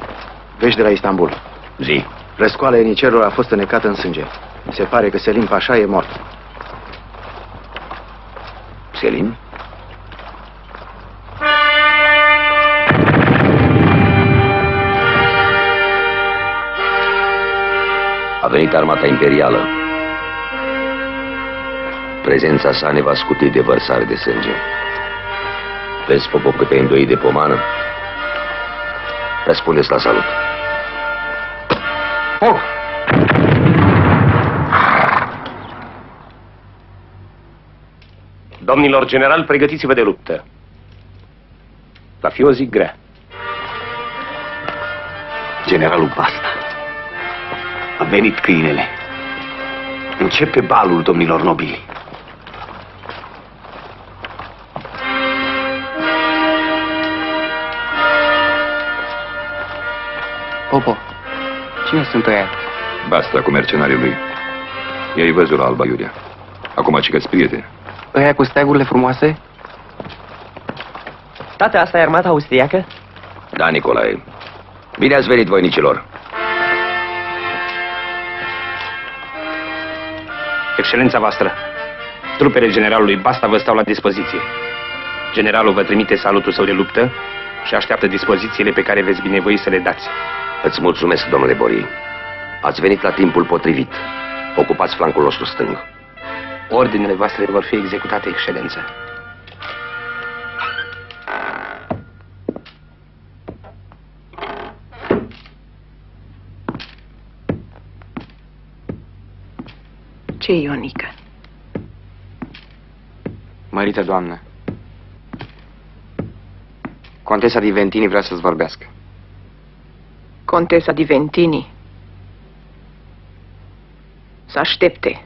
vești de la Istanbul. Zi. Răscoala enicerului a fost înecată în sânge. Se pare că Selim Pașa e mort. Selim? Venit armata imperială. Prezența sa ne va scuti de vărsare de sânge. Vezi, Popo, câte îndoi de pomană? Răspundeți la salut. Foc! Domnilor general, pregătiți-vă de luptă. Va fi o zi grea. Generalul Basta. A venit câinele. Începe balul, domnilor nobili. Popo, cine sunt ăia? Basta cu mercenarii lui. I-ai văzut la Alba Iulia. Acum ce că prieteni. Ăia cu steagurile frumoase? Tată, asta e armata austriacă? Da, Nicolae. Bine ați venit, voinicilor. Excelența voastră, trupele generalului Basta vă stau la dispoziție. Generalul vă trimite salutul său de luptă și așteaptă dispozițiile pe care veți binevoi să le dați. Îți mulțumesc, domnule Boril. Ați venit la timpul potrivit. Ocupați flancul nostru stâng. Ordinele voastre vor fi executate, excelență. Ce Ionica? Mărită doamnă, Contesa di Ventini vrea să-ți vorbească. Contesa di Ventini. Să aștepte.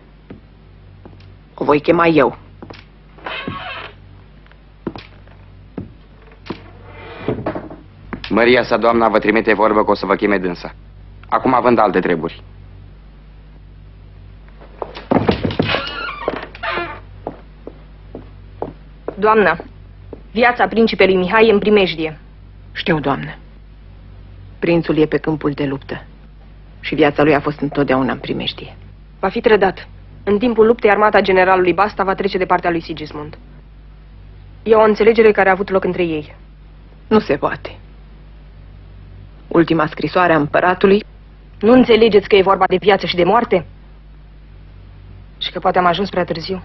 O voi chema eu. Maria sa, doamna, vă trimite vorbă că o să vă cheme dânsa. Acum având alte treburi. Doamna, viața principelui Mihai e în primejdie. Știu, doamnă. Prințul e pe câmpul de luptă. Și viața lui a fost întotdeauna în primejdie. Va fi trădat. În timpul luptei, armata generalului Basta va trece de partea lui Sigismund. E o înțelegere care a avut loc între ei. Nu se poate. Ultima scrisoare a împăratului... Nu înțelegeți că e vorba de viață și de moarte? Și că poate am ajuns prea târziu?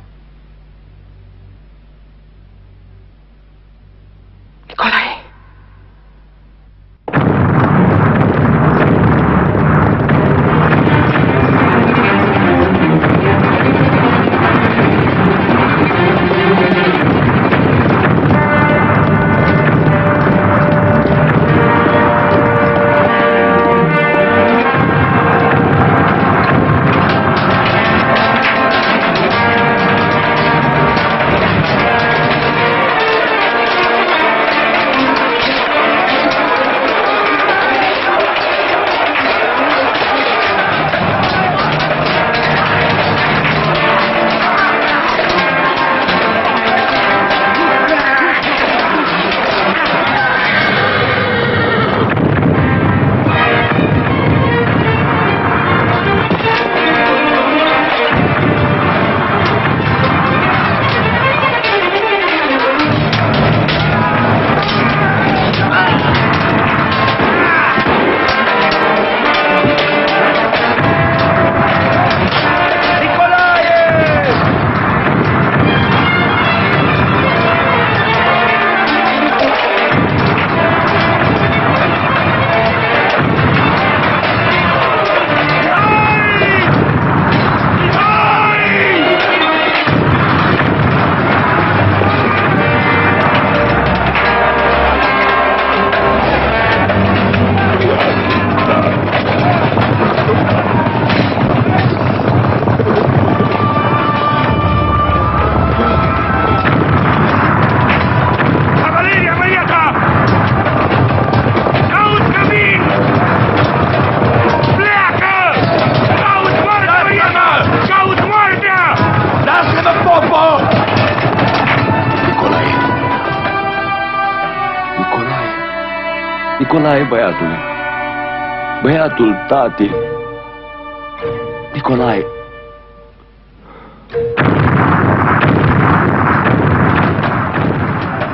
Nicolae, băiatule. Băiatul tati. Nicolae.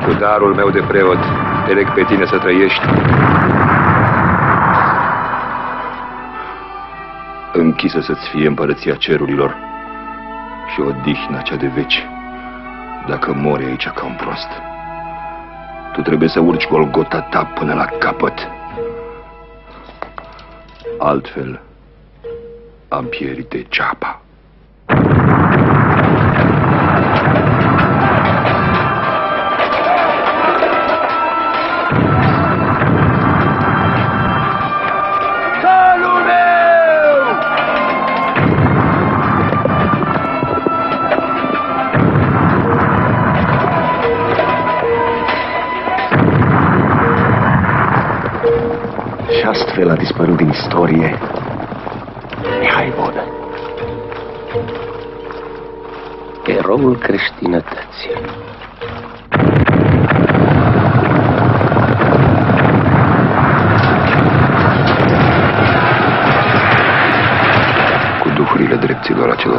Cu darul meu de preot, te leg pe tine să trăiești. Închisă să-ți fie împărăția cerurilor și odihna cea de veci, dacă mori aici ca un prost. Tu trebuie să urci Golgota ta până la capăt. Altfel, am pierit degeaba.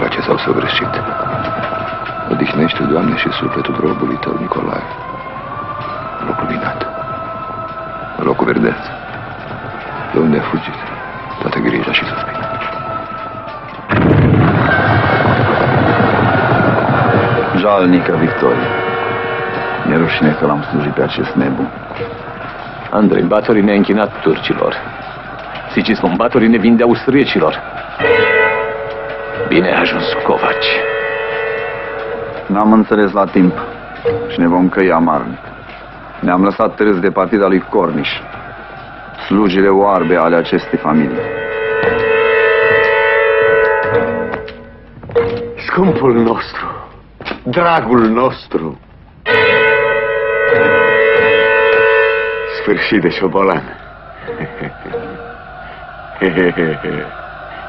Dreptilor acelora ce s-au săvârșit. Odihnește, Doamne, și sufletul robului tău, Nicolae. Locul minat. Locul verdeaț. De unde a fugit toată grija și suspina. Jalnică victorie. Mi-e rușine că l-am slujit pe acest nebun. Andrei, batorii ne-a închinat turcilor. Sigismund, batorii ne vindeau străcilor. Bine a ajuns Covaci. N-am înțeles la timp și ne vom căi amarnic. Ne-am lăsat târâs de partida lui Corniș, slujile oarbe ale acestei familii. Scumpul nostru, dragul nostru, sfârșit de șobolan. Popo!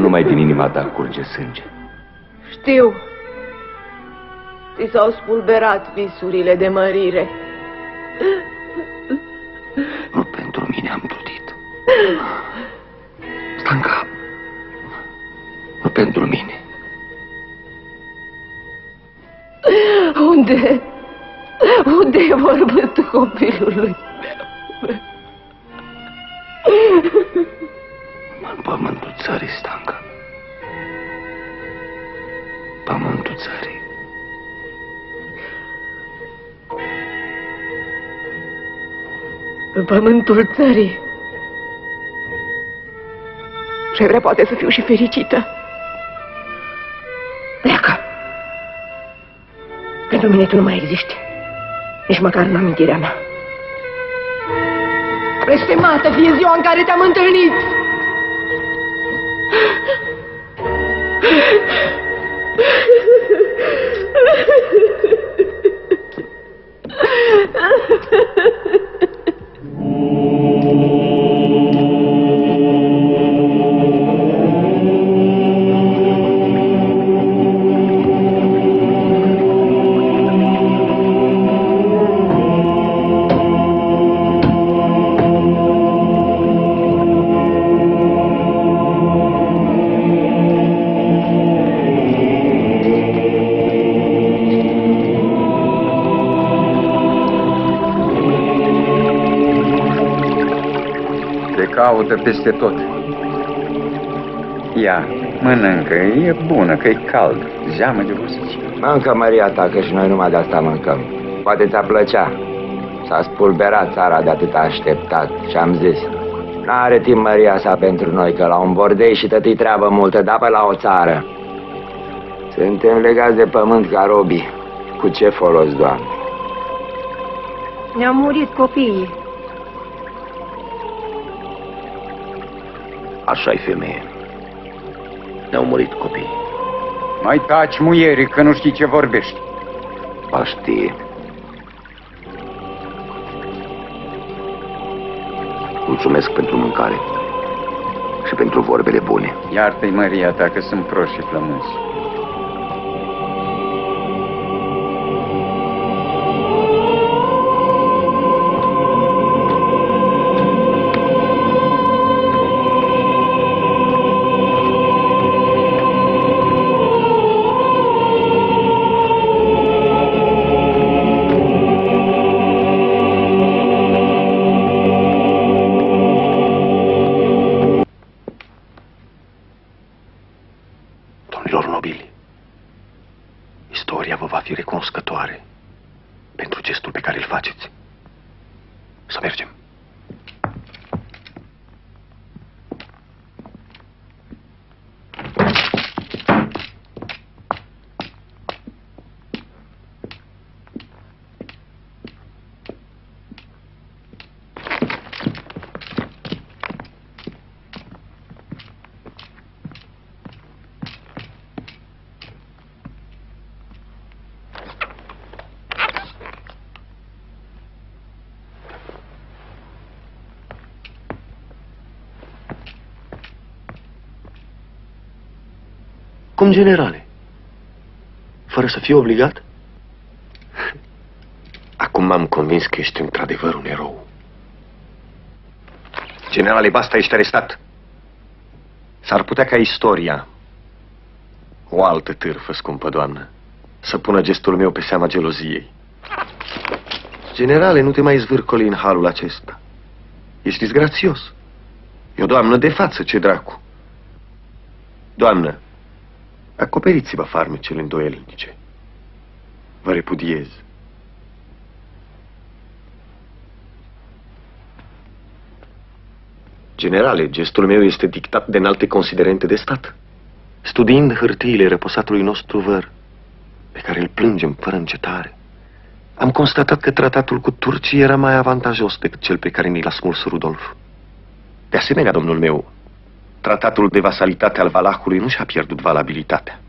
numai din inima ta curge sânge. Știu. Ți s-au spulberat visurile de mărire. Nu pentru mine am trudit. Stanca. Nu pentru mine. Unde? Unde e vorbătul copilului pământul țării. Și vrea poate să fiu și fericită. Pleacă! Pentru mine tu nu mai existi. Nici măcar în amintirea mea. Blestemată fie ziua în care te-am întâlnit! Peste tot. Ia, mănâncă, e bună, că e cald, zeamă de vosici. Mâncă, Maria ta, că și noi numai de asta mâncăm. Poate ți-a plăcea. S-a spulberat țara de atât așteptat și am zis, N-are timp Maria sa pentru noi, că la un bordei și tătii treabă multă, da pe la o țară. Suntem legați de pământ ca robii. Cu ce folos, Doamne? Ne-au murit copiii. Așa-i femeie. Ne-au murit copii. Mai taci, muieri, că nu știi ce vorbești. Ba știe. Mulțumesc pentru mâncare și pentru vorbele bune. Iartă-i, Maria ta, că sunt proști și flămânzi. Cum generale? Fără să fiu obligat? Acum m-am convins că ești într-adevăr un erou. Generale Basta, ești arestat. S-ar putea ca istoria, o altă târfă, scumpă doamnă, să pună gestul meu pe seama geloziei. Generale, nu te mai zvârcoli în halul acesta. Ești disgrațios. E o doamnă de față, ce dracu. Doamnă, acoperiți-vă farmecele îndoielnice. Vă repudiez. Generale, gestul meu este dictat de înalte considerente de stat. Studiind hârtiile răposatului nostru văr, pe care îl plângem fără încetare, am constatat că tratatul cu turcii era mai avantajos decât cel pe care ni l-a smuls Rudolf. De asemenea, domnul meu, tratatul de vasalitate al Valahului nu și-a pierdut valabilitatea.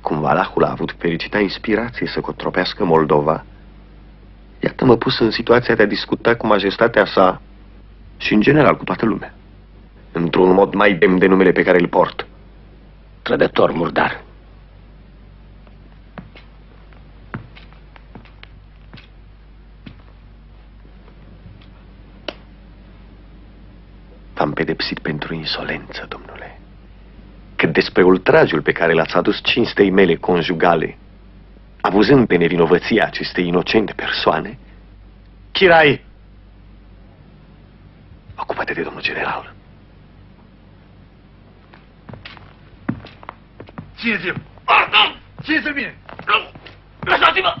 Cum Valahul a avut fericita inspirație să cotropească Moldova, iată mă pus în situația de a discuta cu majestatea sa și în general cu toată lumea. Într-un mod mai demn de numele pe care îl port. Trădător murdar. V-am pedepsit pentru insolență, domnule. Cât despre ultrajul pe care l-ați adus cinstei mele conjugale, avuzând pe nevinovăția acestei inocente persoane, Chirai, ocupă-te de domnul general. Țineți-l! Pardon! Țineți-l bine! Lăsați-mă!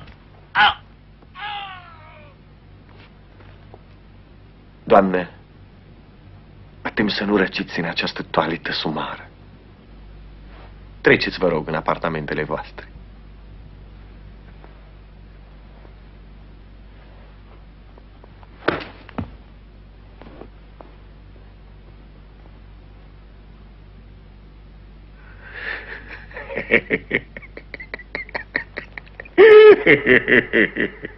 Doamne, mă tem să nu răciți în această toaletă sumară. Treceți, vă rog, în apartamentele voastre. Domnul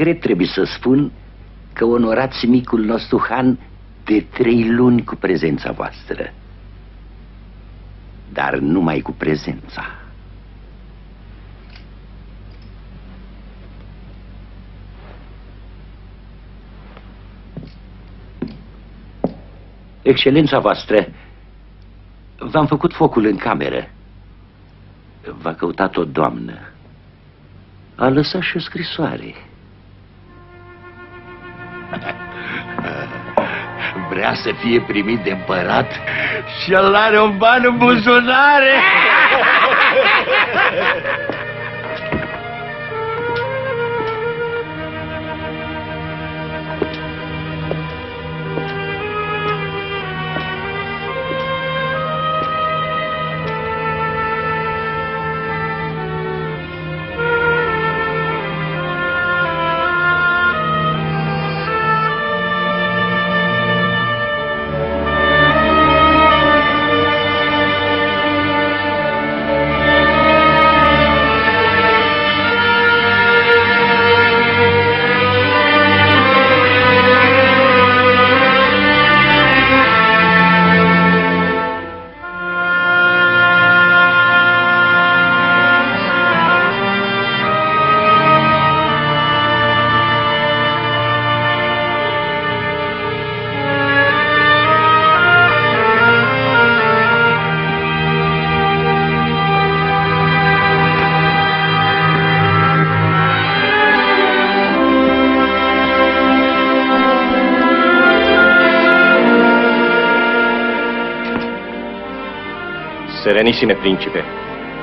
regret trebuie să spun că onorați micul nostru Han de trei luni cu prezența voastră. Dar numai cu prezența. Excelența voastră, v-am făcut focul în cameră. V-a căutat o doamnă. A lăsat și o scrisoare. Vrea să fie primit de împărat și el are un ban în buzunare. Serenisime, principe.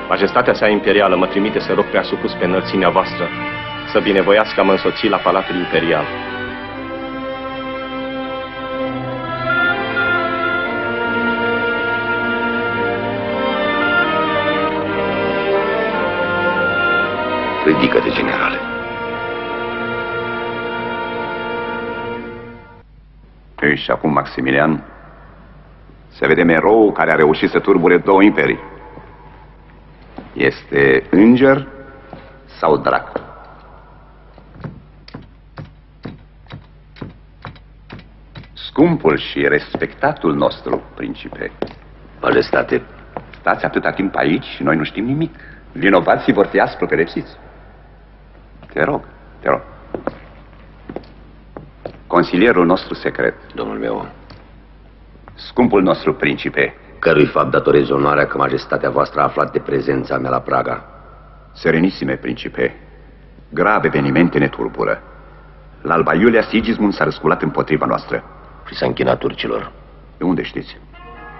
Majestatea sa imperială mă trimite să rog prea supus pe înălțimea voastră să binevoiască a mă însoți la Palatul Imperial. Ridică-te, generale. Ei, și acum, Maximilian, se vede merou care a reușit să turbure două imperii. Este înger sau drac? Scumpul și respectatul nostru, principe. Majestate. Stați atâta timp aici și noi nu știm nimic. Vinovații vor fi aspru pedepsiți. Te rog, te rog. Consilierul nostru secret. Domnul meu. Scumpul nostru principe. Cărui fapt datorez onoarea că majestatea voastră a aflat de prezența mea la Praga. Serenisime, principe. Grave evenimente ne turbură. La Alba Iulia, Sigismund s-a răsculat împotriva noastră. Și s-a închinat turcilor. De unde știți?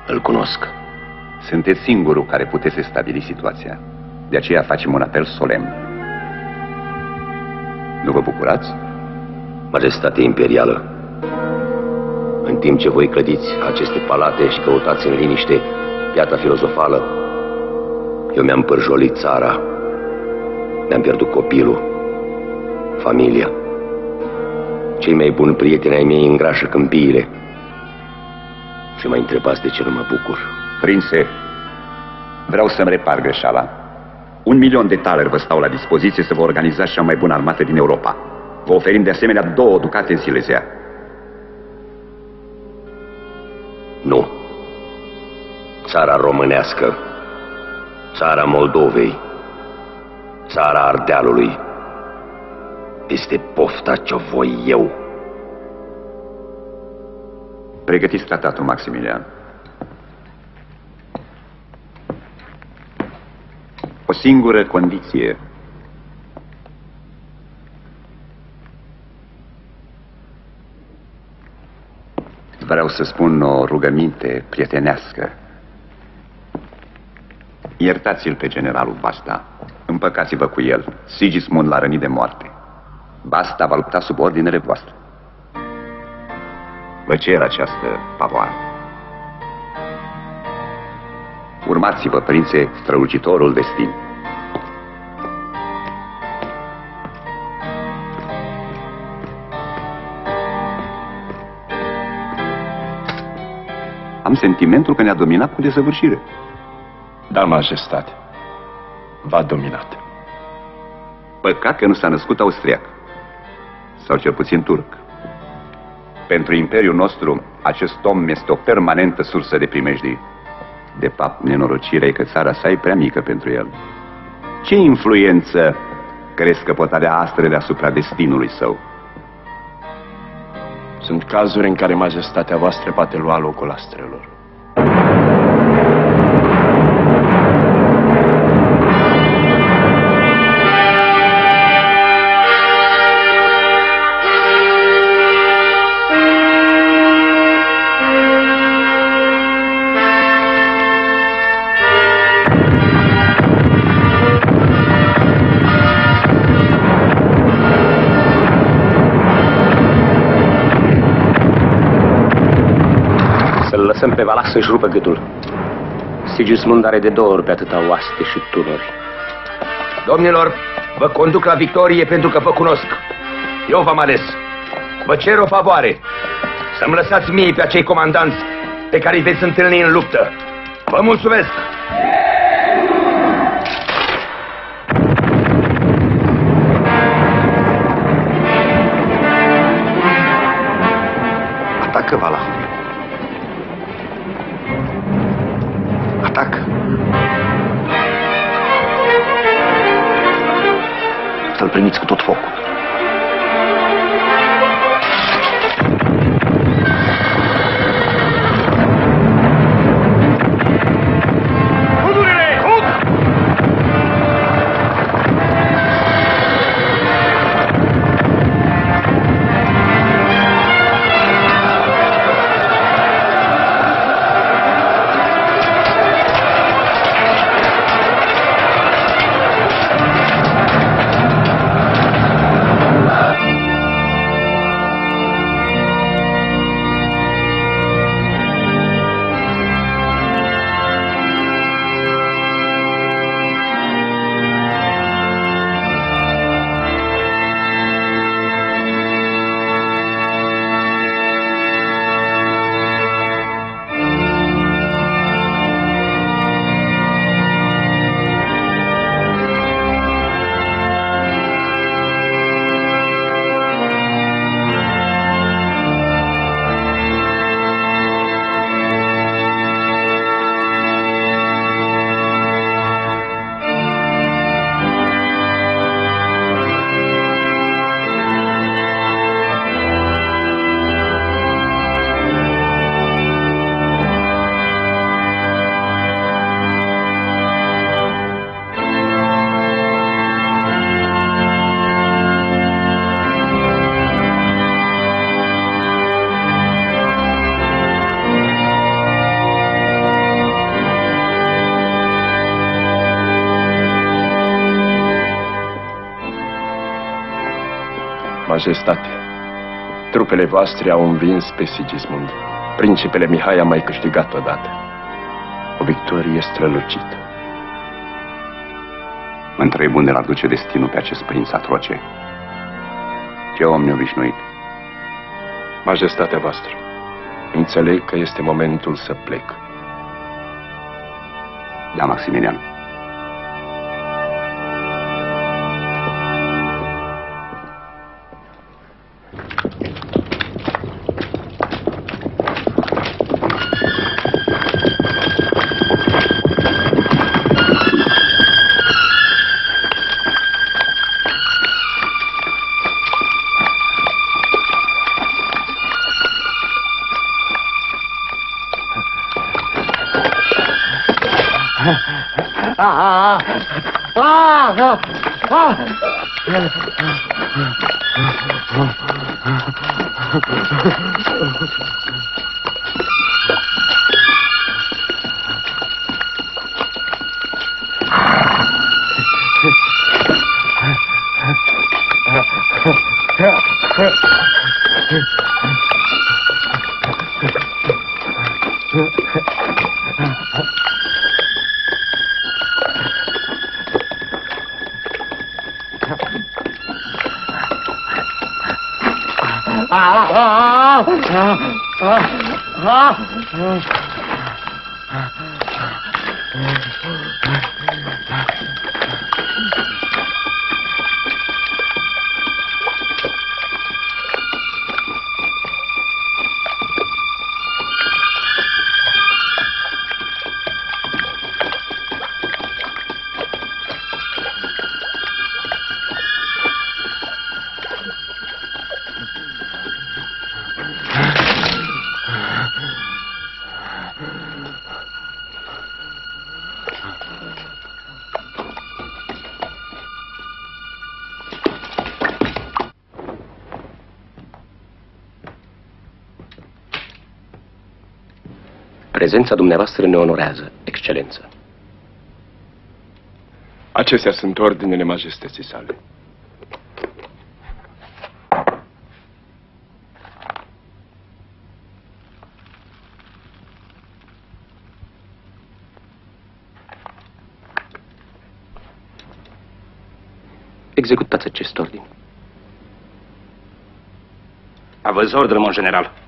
Îl cunosc. Sunteți singurul care puteți stabili situația. De aceea facem un apel solemn. Nu vă bucurați? Majestate imperială, în timp ce voi clădiți aceste palate și căutați în liniște piatra filozofală, eu mi-am pârjolit țara, mi-am pierdut copilul, familia. Cei mai buni prieteni ai mei îngrașă câmpiile și mă întrebați de ce nu mă bucur. Prinse, vreau să-mi repar greșeala. Un milion de taleri vă stau la dispoziție să vă organizați cea mai bună armată din Europa. Vă oferim de asemenea două ducate în Nu. Țara românească, țara Moldovei, țara Ardealului, este pofta ce voi eu. Pregătiți tratatul, Maximilian. O singură condiție. Vreau să spun o rugăminte prietenească. Iertați-l pe generalul Basta. Împăcați-vă cu el. Sigismund l-a rănit de moarte. Basta va lupta sub ordinele voastre. Vă cer această favoare. Urmați-vă, prințe, strălucitorul destin. Sentimentul că ne-a dominat cu desăvârșire. Da, majestate. V-a dominat. Păcat că nu s-a născut austriac. Sau cel puțin turc. Pentru imperiul nostru, acest om este o permanentă sursă de primejdii. De fapt, nenorocirea e că țara sa e prea mică pentru el. Ce influență crezi că pot avea astrele asupra destinului său? Sunt cazuri în care majestatea voastră poate lua locul astrelor. Lăsăm pe Valac să-și rupă gâtul. Sigismund are de două ori pe atâta oaste și tunuri. Domnilor, vă conduc la victorie pentru că vă cunosc. Eu v-am ales. Vă cer o favoare. Să-mi lăsați mie pe acei comandanți pe care îi veți întâlni în luptă. Vă mulțumesc! Majestate, trupele voastre au învins pe Sigismund. Principele Mihai a mai câștigat odată. O victorie strălucită. Mă întreb unde l-ar duce destinul pe acest prinț atroce. Ce om neobișnuit. Majestatea voastră, înțeleg că este momentul să plec. Da, Maximilian. Dale, Prezența dumneavoastră ne onorează, excelență. Acestea sunt ordinele majestății sale. Executați acest ordin. Aveți ordine, mon general.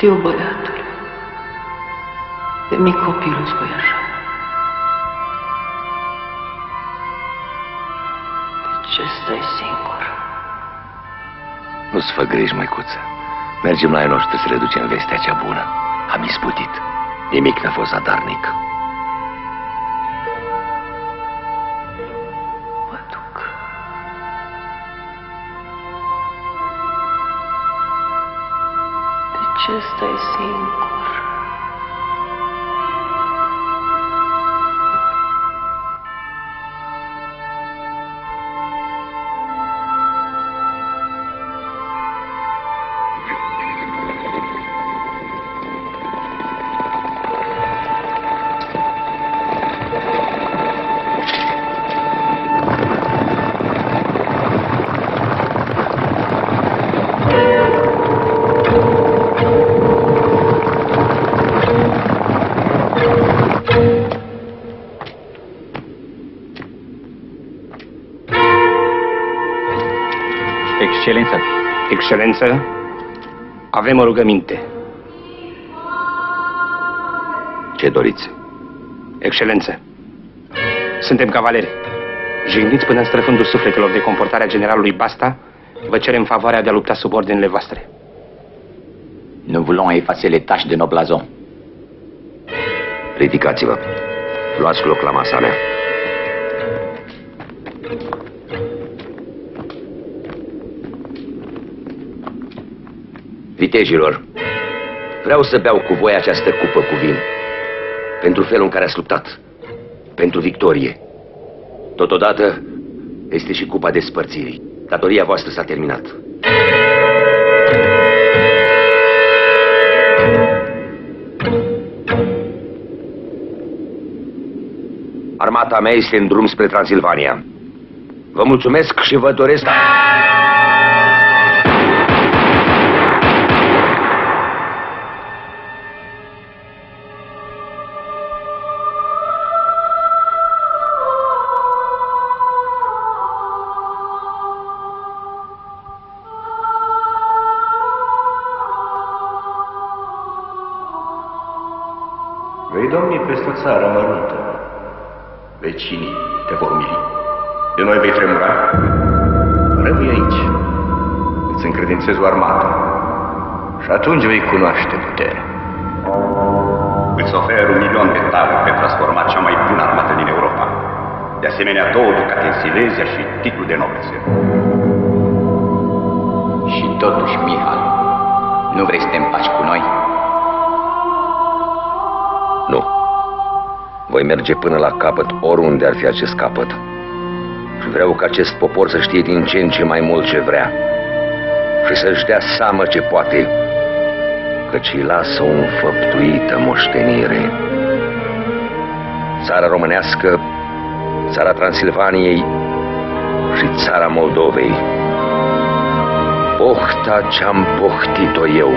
Știu, băiatul. De ce stai Excelență, avem o rugăminte. Ce doriți? Excelență, suntem cavaleri. Jigniți până în străfundul sufletelor de comportarea generalului Basta, vă cerem favoarea de a lupta sub ordinele voastre. Nous voulons effacer les taches de nos blasons. Ridicați-vă. Luați loc la masa mea. Vitejilor, vreau să beau cu voi această cupă cu vin. Pentru felul în care ați luptat. Pentru victorie. Totodată este și cupa despărțirii. Datoria voastră s-a terminat. Armata mea este în drum spre Transilvania. Vă mulțumesc și vă doresc... Silezia și titlul de nobețe. Și totuși, Mihal, nu vrei să te împaci cu noi? Nu. Voi merge până la capăt, oriunde ar fi acest capăt. Și vreau ca acest popor să știe din ce în ce mai mult ce vrea. Și să-și dea seama ce poate, căci îi lasă o înfăptuită moștenire. Țara românească, țara Transilvaniei bivšeg cara Moldovei. Pohta čam pohtito eu,